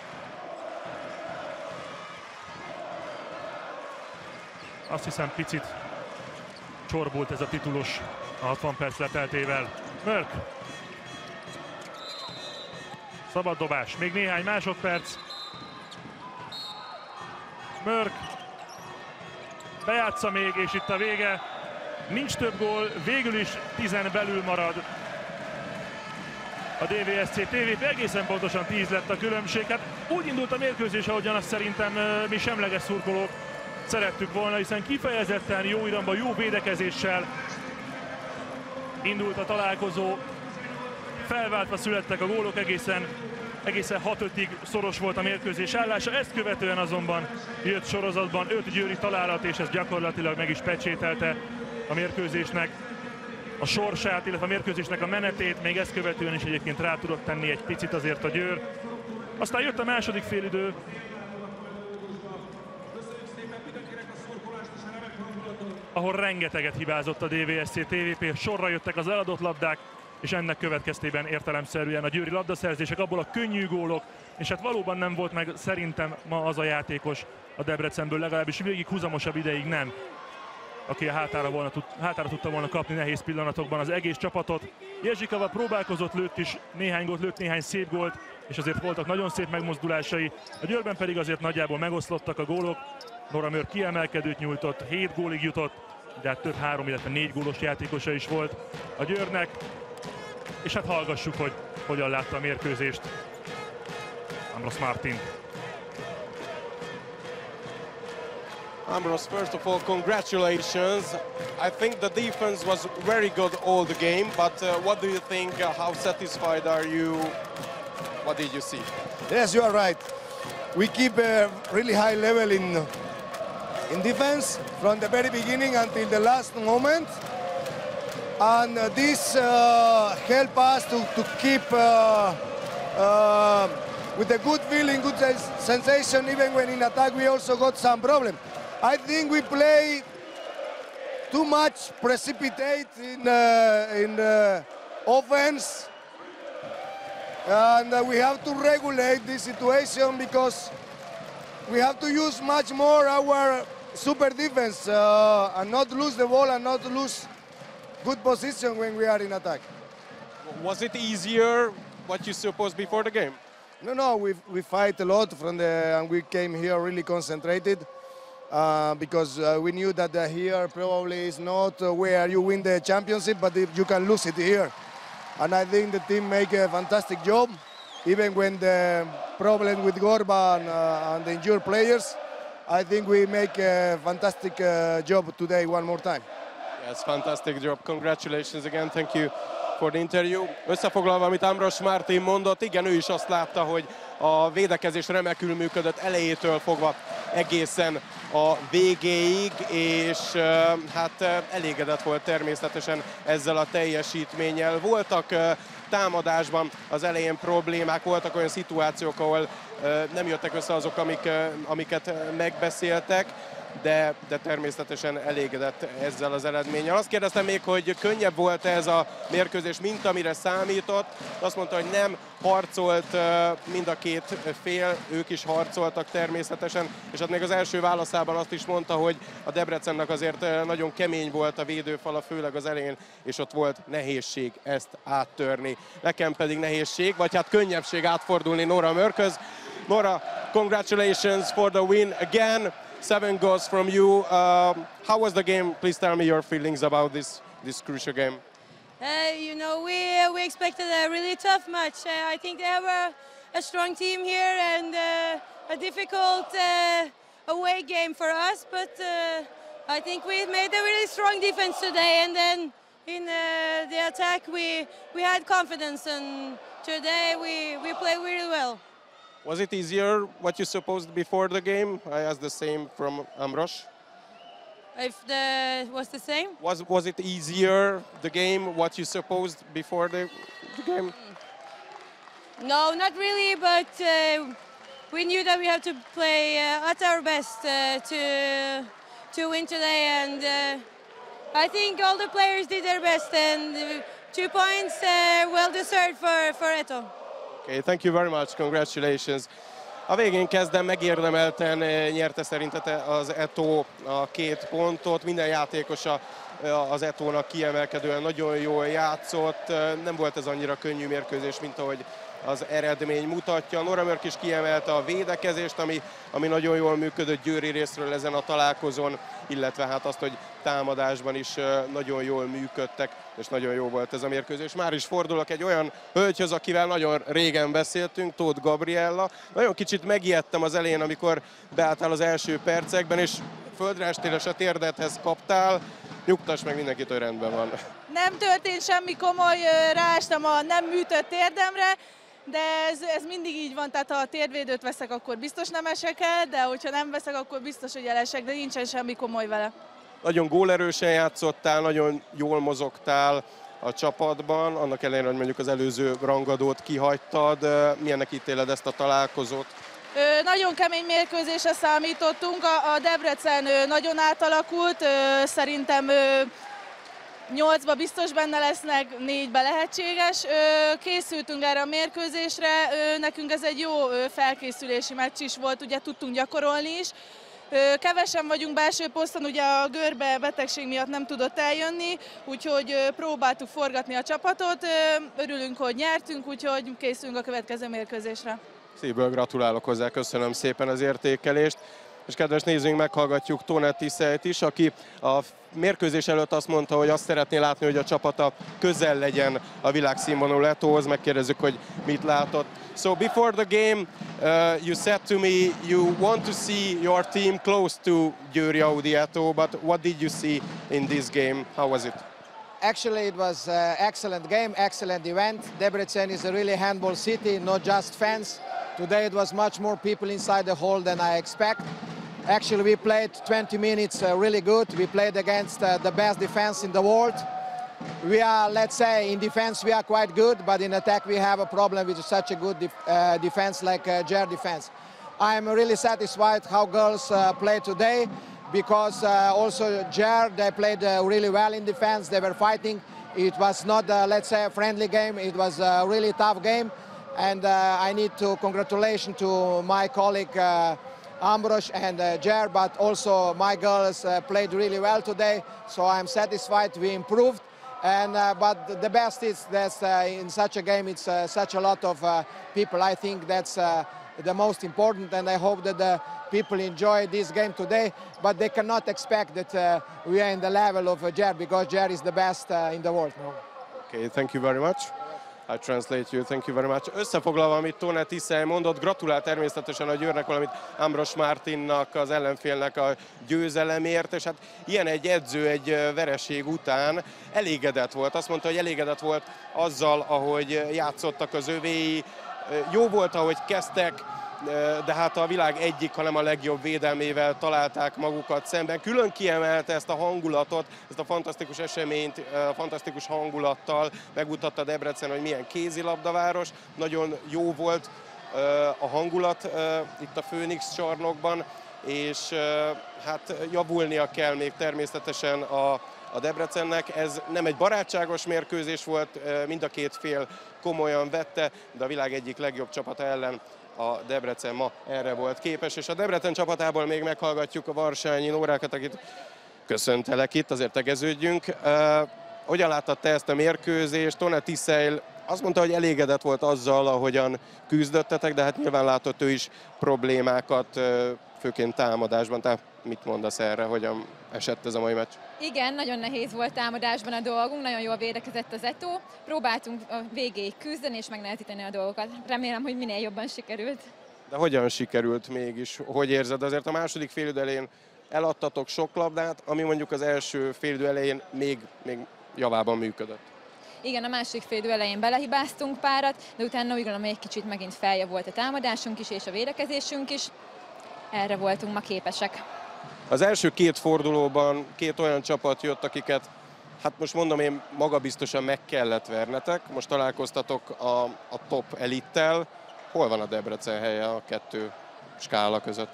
Azt hiszem picit csorbult ez a titulus a 60 perc leteltével. Mörk. Szabad dobás, még néhány másodperc. Mörk. Bejátsza még, és itt a vége. Nincs több gól, végül is 10 belül marad a DVSC TVP, egészen pontosan 10 lett a különbség. Hát úgy indult a mérkőzés, ahogyan azt szerintem mi semleges szurkolók szerettük volna, hiszen kifejezetten jó iramba, jó védekezéssel indult a találkozó. Felváltva születtek a gólok, egészen, egészen 6-5-ig szoros volt a mérkőzés állása. Ezt követően azonban jött sorozatban 5 győri találat, és ez gyakorlatilag meg is pecsételte a mérkőzésnek a sorsát, illetve a mérkőzésnek a menetét, még ezt követően is egyébként rá tudott tenni egy picit azért a győr. Aztán jött a második félidő, ahol rengeteget hibázott a DVSC TVP, sorra jöttek az eladott labdák, és ennek következtében értelemszerűen a győri labdaszerzések, abból a könnyű gólok, és hát valóban nem volt meg szerintem ma az a játékos a Debrecenből, legalábbis végig húzamosabb ideig nem, aki a hátára, volna, hátára tudta volna kapni nehéz pillanatokban az egész csapatot. Jezsikava próbálkozott, lőtt is néhány gólt, lőtt néhány szép gólt, és azért voltak nagyon szép megmozdulásai. A Győrben pedig azért nagyjából megoszlottak a gólok, Nora Mör kiemelkedőt nyújtott, 7 gólig jutott, de hát több három, illetve négy gólos játékosa is volt a Győrnek. És hát hallgassuk, hogy hogyan látta a mérkőzést Ambros Martin. Ambros, first of all, congratulations. I think the defense was very good all the game, but uh, what do you think? Uh, how satisfied are you? What did you see? Yes, you are right. We keep a really high level in in defense from the very beginning until the last moment. and uh, this uh, help us to, to keep uh, uh, with a good feeling, good sensation, even when in attack we also got some problem. I think we play too much precipitate in uh, in uh, offense, and we have to regulate this situation because we have to use much more our super defense uh, and not lose the ball and not lose good position when we are in attack. Was it easier what you supposed before the game? No, no, we, we fight a lot from the, and we came here really concentrated uh, because uh, we knew that uh, here probably is not uh, where you win the championship, but if you can lose it here. And I think the team make a fantastic job, even when the problem with Gorba and, uh, and the injured players. I think we make a fantastic uh, job today one more time. Yes, fantastic job. Congratulations again. Thank you for the interview. Összefoglalva, amit Ambros Mártin mondott, igen, ő is azt látta, hogy a védekezés remekül működött elejétől fogva egészen a végéig, és hát elégedett volt természetesen ezzel a teljesítménnyel. Voltak támadásban az elején problémák, voltak olyan szituációk, ahol nem jöttek össze azok, amik, amiket megbeszéltek, de, de természetesen elégedett ezzel az eredménnyel. Azt kérdeztem még, hogy könnyebb volt ez a mérkőzés, mint amire számított. Azt mondta, hogy nem harcolt mind a két fél, ők is harcoltak természetesen, és hát még az első válaszában azt is mondta, hogy a Debrecennek azért nagyon kemény volt a védőfala, főleg az elején, és ott volt nehézség ezt áttörni. Nekem pedig nehézség, vagy hát könnyebbség átfordulni Nora Mörköz. Nora, congratulations for the win again. Seven goals from you. Um, how was the game? Please tell me your feelings about this this crucial game. Uh, you know, we we expected a really tough match. Uh, I think they have a, a strong team here and uh, a difficult uh, away game for us. But uh, I think we made a really strong defense today, and then in uh, the attack we we had confidence, and today we we played really well. Was it easier what you supposed before the game? I asked the same from Amros. If the was the same. Was was it easier the game what you supposed before the, the game? No, not really, but uh, we knew that we have to play uh, at our best uh, to to win today, and uh, I think all the players did their best, and uh, two points uh, well deserved for for Eto. Okay, thank you very much. Congratulations. A végén kezdem, megérdemelten eh, nyerte szerintete az Eto a két pontot. Minden játékos a- az Etónak kiemelkedően nagyon jól játszott. Eh, Nem volt ez annyira könnyű mérkőzés, mint ahogy az eredmény mutatja. Nora Mörk is kiemelte a védekezést, ami, ami nagyon jól működött Győri részről ezen a találkozón, illetve hát azt, hogy támadásban is nagyon jól működtek, és nagyon jó volt ez a mérkőzés. Már is fordulok egy olyan hölgyhöz, akivel nagyon régen beszéltünk, Tóth Gabriella. Nagyon kicsit megijedtem az elején, amikor beálltál az első percekben, és és a térdedhez kaptál. Nyugtass meg mindenkit, hogy rendben van. Nem történt semmi komoly, ö, ráestem a nem műtött térdemre, de ez, ez mindig így van, tehát ha a térdvédőt veszek, akkor biztos nem esek el, de hogyha nem veszek, akkor biztos, hogy elesek, de nincsen semmi komoly vele. Nagyon gólerősen játszottál, nagyon jól mozogtál a csapatban, annak ellenére, hogy mondjuk az előző rangadót kihagytad. Milyennek ítéled ezt a találkozót? Ö, nagyon kemény mérkőzésre számítottunk, a, a Debrecen ö, nagyon átalakult, ö, szerintem nyolcba biztos benne lesznek, négybe lehetséges. Készültünk erre a mérkőzésre, nekünk ez egy jó felkészülési meccs is volt, ugye tudtunk gyakorolni is. Kevesen vagyunk belső poszton, ugye a görbe betegség miatt nem tudott eljönni, úgyhogy próbáltuk forgatni a csapatot. Örülünk, hogy nyertünk, úgyhogy készülünk a következő mérkőzésre. Szívből gratulálok hozzá, köszönöm szépen az értékelést. És kedves nézőink, meghallgatjuk Tonetti Szejt is, aki a mérkőzés előtt azt mondta, hogy azt szeretné látni, hogy a csapata közel legyen a világszínvonalú Etóhoz. Megkérdezzük, hogy mit látott. So before the game, uh, you said to me you want to see your team close to Győri Audi Eto, but what did you see in this game? How was it? Actually, it was uh, excellent game, excellent event. Debrecen is a really handball city, not just fans. Today it was much more people inside the hall than I expect. Actually, we played 20 minutes uh, really good. We played against uh, the best defense in the world. we are, let's say, in defense we are quite good, but in attack we have a problem with such a good uh, defense like uh, defense. I'm really satisfied how girls uh, play today because uh, also Jer they played uh, really well in defense. They were fighting. It was not, let's say, a friendly game. It was a really tough game, and I need to congratulation to my colleague. Uh, Ambros and uh, Jer, but also my girls uh, played really well today, so I'm satisfied. We improved, and uh, but the best is that uh, in such a game it's uh, such a lot of uh, people. I think that's the most important, and I hope that the people enjoy this game today. But they cannot expect that we are in the level of Jer because Jer is the best in the world. Okay, thank you very much. I translate you, thank you very much. Összefoglalva, amit Tone Tiszely mondott, gratulál természetesen a Győrnek, valamint Ambros Mártinnak, az ellenfélnek a győzelemért, és hát ilyen egy edző egy vereség után elégedett volt. Azt mondta, hogy elégedett volt azzal, ahogy játszottak az övéi. Jó volt, ahogy kezdtek, de hát a világ egyik, hanem a legjobb védelmével találták magukat szemben. Külön kiemelte ezt a hangulatot, ezt a fantasztikus eseményt, a fantasztikus hangulattal megmutatta Debrecen, hogy milyen kézilabdaváros. Nagyon jó volt a hangulat itt a Főnix csarnokban, és hát javulnia kell még természetesen a, a Debrecennek. Ez nem egy barátságos mérkőzés volt, mind a két fél komolyan vette, de a világ egyik legjobb csapata ellen a Debrecen ma erre volt képes, és a Debrecen csapatából még meghallgatjuk a Varsányi Nórákat, akit köszöntelek itt, azért tegeződjünk. Uh, hogyan láttad te ezt a mérkőzést? Tone Tiszeil azt mondta, hogy elégedett volt azzal, ahogyan küzdöttetek, de hát nyilván látott ő is problémákat, főként támadásban. Te mit mondasz erre, hogyan esett ez a mai meccs? Igen, nagyon nehéz volt támadásban a dolgunk, nagyon jól védekezett az Eto. Próbáltunk a végéig küzdeni és megnehezíteni a dolgokat. Remélem, hogy minél jobban sikerült. De hogyan sikerült mégis? Hogy érzed? Azért a második félidő elején eladtatok sok labdát, ami mondjuk az első félidő elején még, még javában működött. Igen, a második félidő elején belehibáztunk párat, de utána úgy gondolom, hogy egy kicsit megint feljavult a támadásunk is és a védekezésünk is. Erre voltunk ma képesek. Az első két fordulóban két olyan csapat jött, akiket hát most mondom én magabiztosan meg kellett vernetek. Most találkoztatok a, a top elittel. Hol van a Debrecen helye a kettő skála között?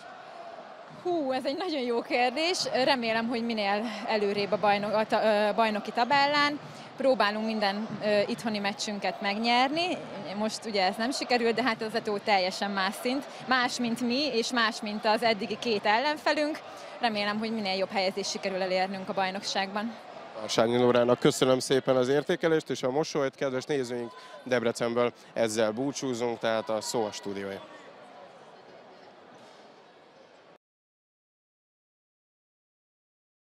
Hú, ez egy nagyon jó kérdés. Remélem, hogy minél előrébb a, bajnok, a bajnoki tabellán. Próbálunk minden ö, itthoni meccsünket megnyerni. Most ugye ez nem sikerült, de hát az Etó teljesen más szint. Más, mint mi, és más, mint az eddigi két ellenfelünk. Remélem, hogy minél jobb helyezést sikerül elérnünk a bajnokságban. Sányi Nórának köszönöm szépen az értékelést és a mosolyt, kedves nézőink, Debrecenből ezzel búcsúzunk, tehát a szó a stúdiója.